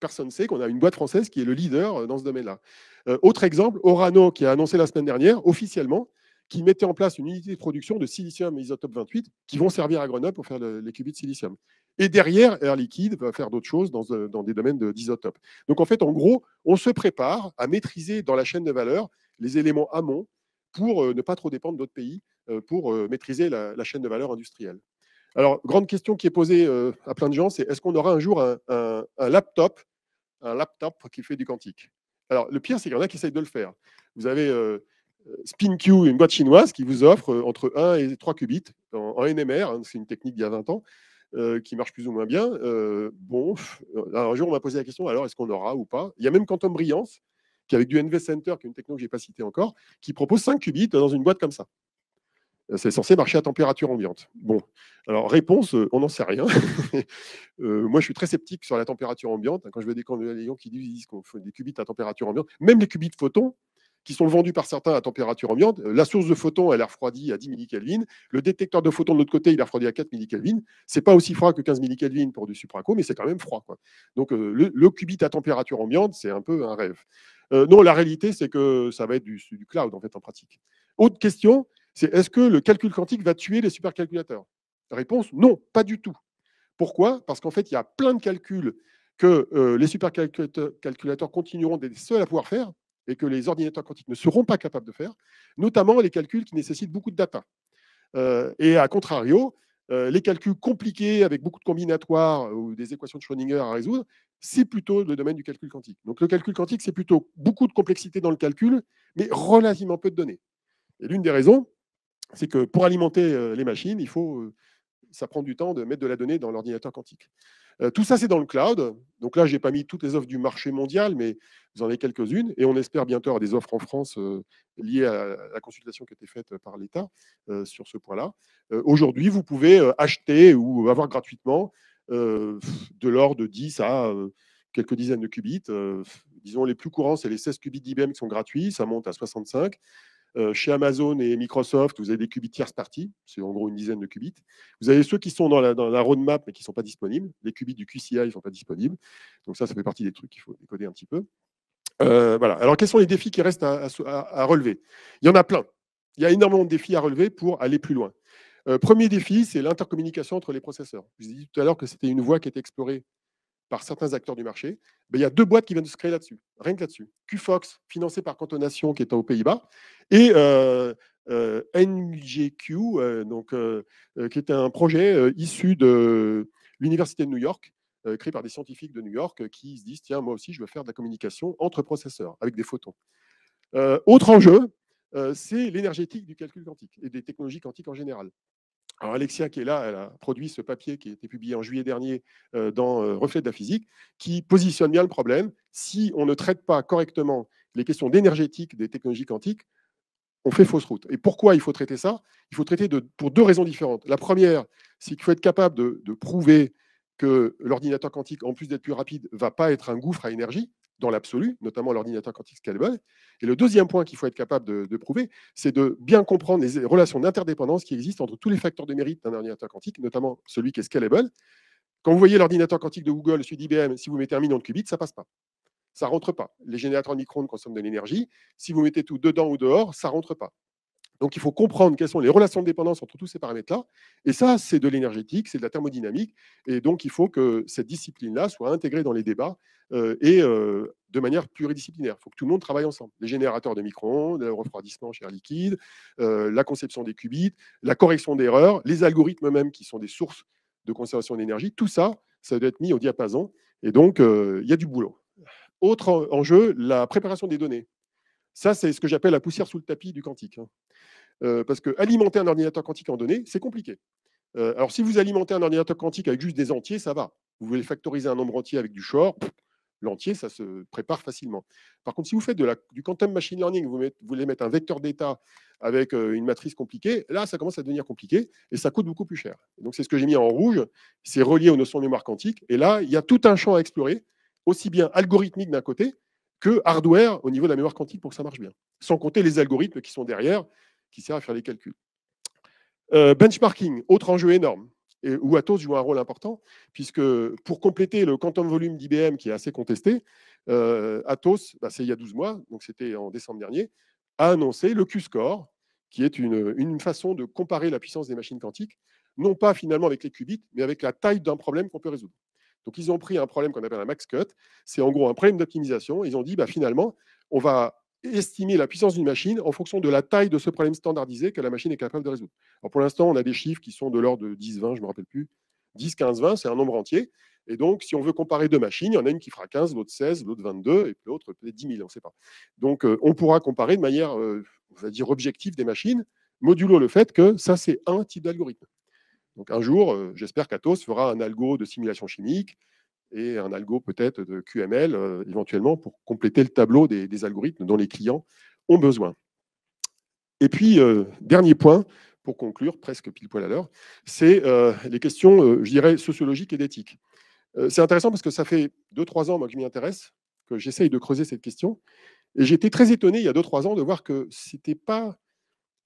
personne ne sait qu'on a une boîte française qui est le leader euh, dans ce domaine-là. Euh, autre exemple, Orano, qui a annoncé la semaine dernière, officiellement, qui mettait en place une unité de production de silicium isotope 28 qui vont servir à Grenoble pour faire les qubits de silicium. Et derrière, Air Liquide va faire d'autres choses dans, euh, des domaines d'isotopes. Donc en fait, en gros, on se prépare à maîtriser dans la chaîne de valeur les éléments amont pour ne pas trop dépendre d'autres pays, pour maîtriser la, chaîne de valeur industrielle. Alors, grande question qui est posée à plein de gens, c'est est-ce qu'on aura un jour un laptop qui fait du quantique? Alors, le pire, c'est qu'il y en a qui essayent de le faire. Vous avez euh, SpinQ, une boîte chinoise, qui vous offre euh, entre 1 et 3 qubits en, NMR, hein, c'est une technique d'il y a 20 ans, euh, qui marche plus ou moins bien. bon, un jour, on m'a posé la question, alors est-ce qu'on aura ou pas? Il y a même Quantum Brillance, qui avec du NV Center, qui est une technologie que je n'ai pas citée encore, qui propose 5 qubits dans une boîte comme ça c'est censé marcher à température ambiante. Bon, alors réponse, euh, on n'en sait rien. Euh, moi, je suis très sceptique sur la température ambiante. Quand je vois des gens qui disent qu'on fait des qubits à température ambiante, même les qubits de photons, qui sont vendus par certains à température ambiante, euh, la source de photons, elle est refroidie à 10 millikelvin. Le détecteur de photons de l'autre côté, il est refroidi à 4 millikelvin. C'est pas aussi froid que 15 millikelvin pour du supraco, mais c'est quand même froid. Donc, le, qubit à température ambiante, c'est un peu un rêve. non, la réalité, c'est que ça va être du, du cloud, en fait, en pratique. Autre question, c'est est-ce que le calcul quantique va tuer les supercalculateurs? Réponse non, pas du tout. Pourquoi? Parce qu'en fait, il y a plein de calculs que euh, les supercalculateurs continueront d'être seuls à pouvoir faire et que les ordinateurs quantiques ne seront pas capables de faire, notamment les calculs qui nécessitent beaucoup de data. Euh, et à contrario, euh, les calculs compliqués avec beaucoup de combinatoires ou des équations de Schrödinger à résoudre, c'est plutôt le domaine du calcul quantique. Donc le calcul quantique, c'est plutôt beaucoup de complexité dans le calcul, mais relativement peu de données. Et l'une des raisons, c'est que pour alimenter euh, les machines, il faut ça prend du temps de mettre de la donnée dans l'ordinateur quantique. Euh, tout ça, c'est dans le cloud. Donc là, je n'ai pas mis toutes les offres du marché mondial, mais vous en avez quelques-unes. Et on espère bientôt avoir des offres en France euh, liées à la consultation qui a été faite par l'État euh, sur ce point-là. Aujourd'hui, vous pouvez acheter ou avoir gratuitement de l'or de 10 à quelques dizaines de qubits. disons, les plus courants, c'est les 16 qubits d'IBM qui sont gratuits. Ça monte à 65. Euh, chez Amazon et Microsoft, vous avez des qubits tierce partie, c'est en gros une dizaine de qubits. Vous avez ceux qui sont dans la, roadmap mais qui ne sont pas disponibles. Les qubits du QCI ne sont pas disponibles. Donc ça, ça fait partie des trucs qu'il faut décoder un petit peu. Euh, voilà. Alors quels sont les défis qui restent à, relever? Il y en a plein. Il y a énormément de défis à relever pour aller plus loin. Euh, premier défi, c'est l'intercommunication entre les processeurs. Je vous ai dit tout à l'heure que c'était une voie qui était explorée par certains acteurs du marché, ben, il y a deux boîtes qui viennent de se créer là-dessus, rien que là-dessus. QFox, financé par Cantonation, qui est aux Pays-Bas, et euh, euh, NGQ, euh, qui est un projet issu de l'Université de New York, créé par des scientifiques de New York, qui se disent, tiens, moi aussi, je veux faire de la communication entre processeurs, avec des photons. autre enjeu, c'est l'énergétique du calcul quantique et des technologies quantiques en général. Alexia, qui est là, elle a produit ce papier qui a été publié en juillet dernier euh, dans euh, Reflet de la physique, qui positionne bien le problème. Si on ne traite pas correctement les questions d'énergétique des technologies quantiques, on fait fausse route. Et pourquoi il faut traiter ça? Il faut traiter pour deux raisons différentes. La première, c'est qu'il faut être capable de prouver que l'ordinateur quantique, en plus d'être plus rapide, ne va pas être un gouffre à énergie dans l'absolu, notamment l'ordinateur quantique scalable. Et le deuxième point qu'il faut être capable de, prouver, c'est de bien comprendre les relations d'interdépendance qui existent entre tous les facteurs de mérite d'un ordinateur quantique, notamment celui qui est scalable. Quand vous voyez l'ordinateur quantique de Google, celui d'IBM, si vous mettez un million de qubits, ça passe pas. Ça rentre pas. Les générateurs de micro-ondes consomment de l'énergie. Si vous mettez tout dedans ou dehors, ça rentre pas. Donc il faut comprendre quelles sont les relations de dépendance entre tous ces paramètres-là. Et ça, c'est de l'énergétique, c'est de la thermodynamique. Et donc il faut que cette discipline-là soit intégrée dans les débats euh, et euh, de manière pluridisciplinaire. Il faut que tout le monde travaille ensemble. Les générateurs de micro-ondes, le refroidissement chez Air Liquide, euh, la conception des qubits, la correction d'erreurs, les algorithmes eux-mêmes qui sont des sources de conservation d'énergie, tout ça, ça doit être mis au diapason. Et donc, il y a du boulot. Autre enjeu, la préparation des données. Ça, c'est ce que j'appelle la poussière sous le tapis du quantique. Hein. Euh, parce que alimenter un ordinateur quantique en données, c'est compliqué. Euh, alors, si vous alimentez un ordinateur quantique avec juste des entiers, ça va. Vous voulez factoriser un nombre entier avec du Shor, l'entier, ça se prépare facilement. Par contre, si vous faites du quantum machine learning, vous, voulez mettre un vecteur d'état avec euh, une matrice compliquée, là, ça commence à devenir compliqué et ça coûte beaucoup plus cher. Donc, c'est ce que j'ai mis en rouge, c'est relié aux notions de mémoire quantique. Et là, il y a tout un champ à explorer, aussi bien algorithmique d'un côté, que hardware au niveau de la mémoire quantique pour que ça marche bien. Sans compter les algorithmes qui sont derrière, qui servent à faire les calculs. Euh, benchmarking, autre enjeu énorme, et où Atos joue un rôle important, puisque pour compléter le quantum volume d'IBM qui est assez contesté, euh, Atos, bah, c'est il y a 12 mois, donc c'était en décembre dernier, a annoncé le Q-score, qui est une, une, façon de comparer la puissance des machines quantiques, non pas finalement avec les qubits, mais avec la taille d'un problème qu'on peut résoudre. Donc, ils ont pris un problème qu'on appelle un max cut. C'est en gros un problème d'optimisation. Ils ont dit, bah, finalement, on va estimer la puissance d'une machine en fonction de la taille de ce problème standardisé que la machine est capable de résoudre. Alors pour l'instant, on a des chiffres qui sont de l'ordre de 10, 20, je ne me rappelle plus. 10, 15, 20, c'est un nombre entier. Et donc, si on veut comparer deux machines, il y en a une qui fera 15, l'autre 16, l'autre 22, et l'autre peut-être 10 000, on ne sait pas. Donc, euh, on pourra comparer de manière, euh, on va dire, objective des machines, modulo le fait que ça, c'est un type d'algorithme. Donc, un jour, euh, j'espère qu'Atos fera un algo de simulation chimique, et un algo peut-être de QML euh, éventuellement pour compléter le tableau des, algorithmes dont les clients ont besoin. Et puis, euh, dernier point, pour conclure, presque pile poil à l'heure, c'est les questions, je dirais, sociologiques et d'éthique. c'est intéressant parce que ça fait 2-3 ans moi, que je m'y intéresse, que j'essaye de creuser cette question. Et j'étais très étonné il y a 2-3 ans de voir que ce n'était pas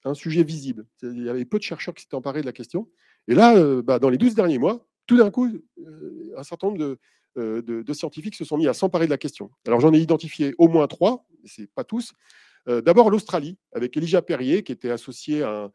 un sujet visible. Il y avait peu de chercheurs qui s'étaient emparés de la question. Et là, bah, dans les 12 derniers mois, tout d'un coup, euh, un certain nombre euh, de, scientifiques se sont mis à s'emparer de la question. Alors j'en ai identifié au moins trois, ce n'est pas tous. Euh, d'abord l'Australie, avec Elijah Perrier, qui était associé à,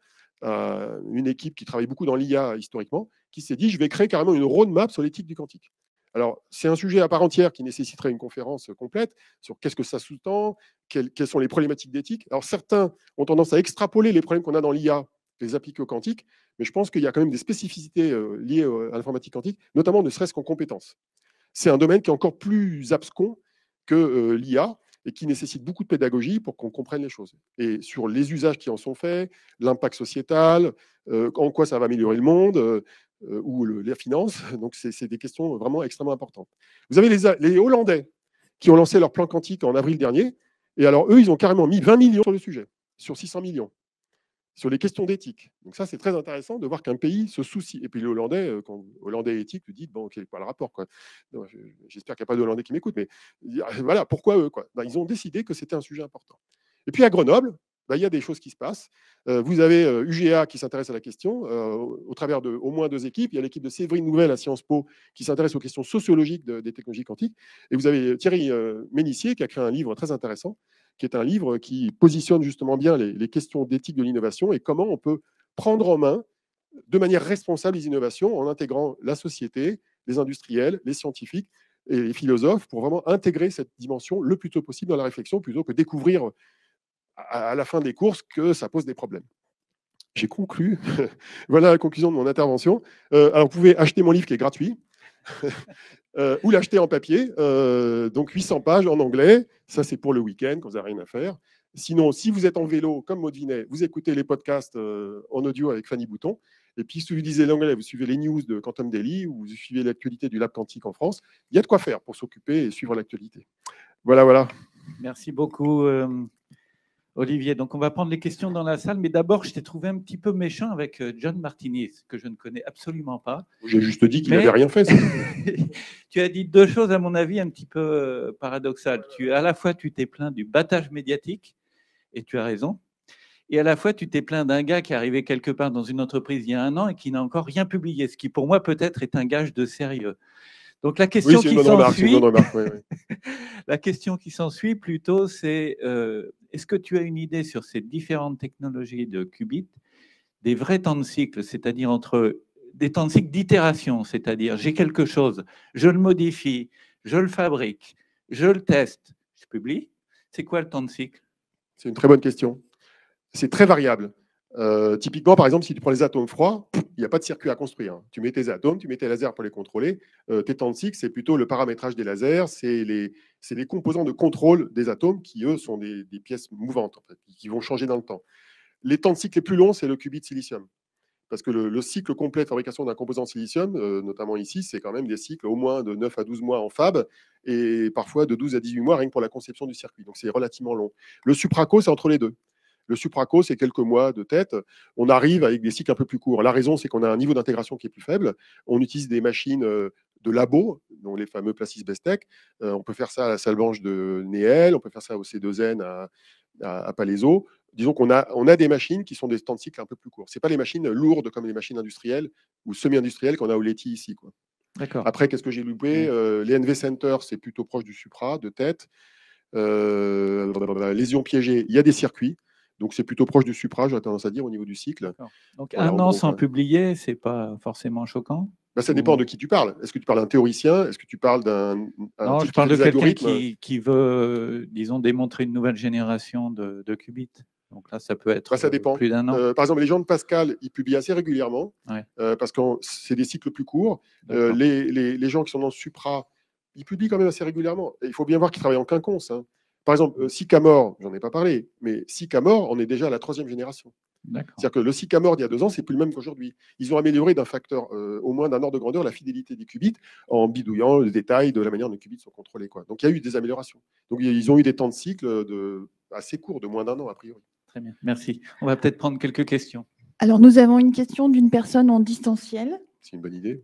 une équipe qui travaille beaucoup dans l'IA historiquement, qui s'est dit, je vais créer carrément une roadmap sur l'éthique du quantique. Alors, c'est un sujet à part entière qui nécessiterait une conférence complète sur qu'est-ce que ça sous-tend, quelles, quelles, sont les problématiques d'éthique. Alors, certains ont tendance à extrapoler les problèmes qu'on a dans l'IA les appliquer au quantique, mais je pense qu'il y a quand même des spécificités euh, liées à l'informatique quantique, notamment ne serait-ce qu'en compétences. C'est un domaine qui est encore plus abscon que euh, l'IA et qui nécessite beaucoup de pédagogie pour qu'on comprenne les choses. Et sur les usages qui en sont faits, l'impact sociétal, euh, en quoi ça va améliorer le monde, ou la finance. Donc, c'est des questions vraiment extrêmement importantes. Vous avez les, les Hollandais qui ont lancé leur plan quantique en avril dernier. Et alors, eux, ils ont carrément mis 20 millions sur le sujet, sur 600 millions sur les questions d'éthique. Donc ça, c'est très intéressant de voir qu'un pays se soucie. Et puis les Hollandais, euh, quand Hollandais éthique, vous dites, bon, quel pas le rapport. J'espère qu'il n'y a pas de Hollandais qui m'écoutent, mais voilà, pourquoi eux ben, Ils ont décidé que c'était un sujet important. Et puis à Grenoble, ben, il y a des choses qui se passent. Euh, vous avez UGA euh, qui s'intéresse à la question, au travers de au moins deux équipes. Il y a l'équipe de Séverine Nouvelle à Sciences Po qui s'intéresse aux questions sociologiques des technologies quantiques. Et vous avez Thierry Ménissier qui a créé un livre très intéressant qui est un livre qui positionne justement bien les, questions d'éthique de l'innovation et comment on peut prendre en main de manière responsable les innovations en intégrant la société, les industriels, les scientifiques et les philosophes pour vraiment intégrer cette dimension le plus tôt possible dans la réflexion plutôt que découvrir à la fin des courses que ça pose des problèmes. J'ai conclu. voilà la conclusion de mon intervention. Euh, vous pouvez acheter mon livre qui est gratuit. Euh, ou l'acheter en papier. Euh, donc 800 pages en anglais. Ça, c'est pour le week-end quand vous n'avez rien à faire. Sinon, si vous êtes en vélo, comme Maudinet, vous écoutez les podcasts euh, en audio avec Fanny Bouton. Et puis, si vous lisez l'anglais, vous suivez les news de Quantum Daily ou vous suivez l'actualité du Lab Quantique en France. Il y a de quoi faire pour s'occuper et suivre l'actualité. Voilà, voilà. Merci beaucoup. Olivier. Donc, on va prendre les questions dans la salle, mais d'abord, je t'ai trouvé un petit peu méchant avec euh, John Martinez, que je ne connais absolument pas. J'ai juste dit qu'il n'avait rien fait. tu as dit deux choses, à mon avis, un petit peu euh, paradoxales. Tu, à la fois, tu t'es plaint du battage médiatique, et tu as raison. Et à la fois, tu t'es plaint d'un gars qui est arrivé quelque part dans une entreprise il y a un an et qui n'a encore rien publié, ce qui pour moi peut-être est un gage de sérieux. Donc la question qui s'ensuit, la question qui s'ensuit plutôt, c'est euh, est-ce que tu as une idée sur ces différentes technologies de qubit, des vrais temps de cycle, c'est-à-dire entre des temps de cycle d'itération, c'est-à-dire j'ai quelque chose, je le modifie, je le fabrique, je le teste, je publie. C'est quoi le temps de cycle? C'est une très bonne question. C'est très variable. Euh, typiquement, par exemple, si tu prends les atomes froids, il n'y a pas de circuit à construire. Tu mets tes atomes, tu mets tes lasers pour les contrôler. Euh, tes temps de cycle, c'est plutôt le paramétrage des lasers, c'est les, les, composants de contrôle des atomes qui, eux, sont des, pièces mouvantes, qui vont changer dans le temps. Les temps de cycle les plus longs, c'est le qubit silicium. Parce que le, cycle complet de fabrication d'un composant silicium, euh, notamment ici, c'est quand même des cycles au moins de 9 à 12 mois en fab et parfois de 12 à 18 mois rien que pour la conception du circuit. Donc c'est relativement long. Le supraco, c'est entre les deux. Le supraco, c'est quelques mois de tête. On arrive avec des cycles un peu plus courts. La raison, c'est qu'on a un niveau d'intégration qui est plus faible. On utilise des machines euh, de labo, dont les fameux Placis Bestec. Euh, on peut faire ça à la salle blanche de Néel, on peut faire ça au C2N à, à, Palaiso. Disons qu'on a, on a des machines qui sont des temps de cycle un peu plus courts. Ce pas les machines lourdes comme les machines industrielles ou semi-industrielles qu'on a au Leti ici. Quoi. Après, qu'est-ce que j'ai loupé? Euh, Les NV Center, c'est plutôt proche du supra, de tête. lésions piégées, il y a des circuits. Donc c'est plutôt proche du supra, j'aurais tendance à dire, au niveau du cycle. Donc un an sans publier, c'est pas forcément choquant bah, Ça dépend de qui tu parles. Est-ce que tu parles d'un théoricien? Est-ce que tu parles d'un. Non, je parle de quelqu'un qui, veut, disons, démontrer une nouvelle génération de, qubits. Donc là, ça peut être bah, ça dépend. plus d'un an. Euh, par exemple, les gens de Pascal, ils publient assez régulièrement euh, parce que c'est des cycles plus courts. Euh, les, les, gens qui sont dans le supra, ils publient quand même assez régulièrement. il faut bien voir qu'ils travaillent en quinconce. Hein. Par exemple, euh, Sycamore, j'en ai pas parlé, mais Sycamore, on est déjà à la troisième génération. C'est-à-dire que le Sycamore d'il y a deux ans, c'est plus le même qu'aujourd'hui. Ils ont amélioré d'un facteur, euh, au moins d'un ordre de grandeur, la fidélité des qubits en bidouillant le détail de la manière dont les qubits sont contrôlés. Quoi. Donc il y a eu des améliorations. Donc ils ont eu des temps de cycle de, assez courts, de moins d'un an a priori. Très bien, merci. On va peut-être prendre quelques questions. Alors nous avons une question d'une personne en distanciel. C'est une bonne idée.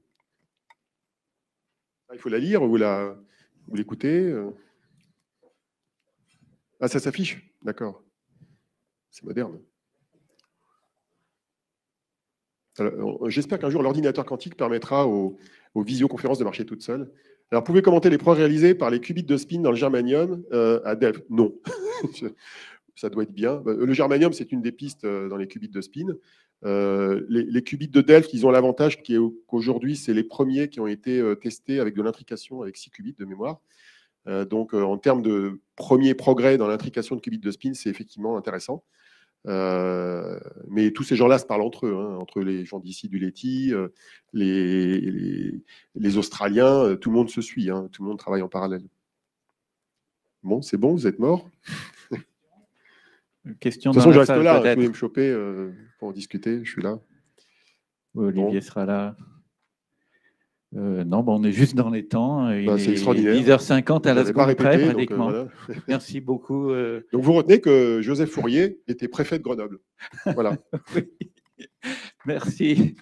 Ah, il faut la lire ou l'écouter euh ah, ça s'affiche D'accord. C'est moderne. J'espère qu'un jour, l'ordinateur quantique permettra aux, visioconférences de marcher toutes seules. Alors, pouvez commenter les progrès réalisés par les qubits de spin dans le germanium euh, à Delft Non. ça doit être bien. Bah, le germanium, c'est une des pistes euh, dans les qubits de spin. Euh, les, qubits de Delft, ils ont l'avantage qu'aujourd'hui, c'est les premiers qui ont été testés avec de l'intrication avec 6 qubits de mémoire. Euh, donc, euh, en termes de premier progrès dans l'intrication de qubits de spin, c'est effectivement intéressant. Euh, mais tous ces gens-là se parlent entre eux, hein, entre les gens d'ici du Leti, les, les, Australiens, tout le monde se suit, hein, tout le monde travaille en parallèle. Bon, c'est bon, vous êtes mort Question de toute façon, je reste là, vous pouvez me choper pour en discuter, je suis là. Olivier sera là. Euh, non, on est juste dans les temps. Il Ben, c'est est extraordinaire. 10h50 à la pas seconde près, euh, pratiquement. voilà. Merci beaucoup. euh, Donc vous retenez que Joseph Fourier était préfet de Grenoble. Voilà. oui. Merci.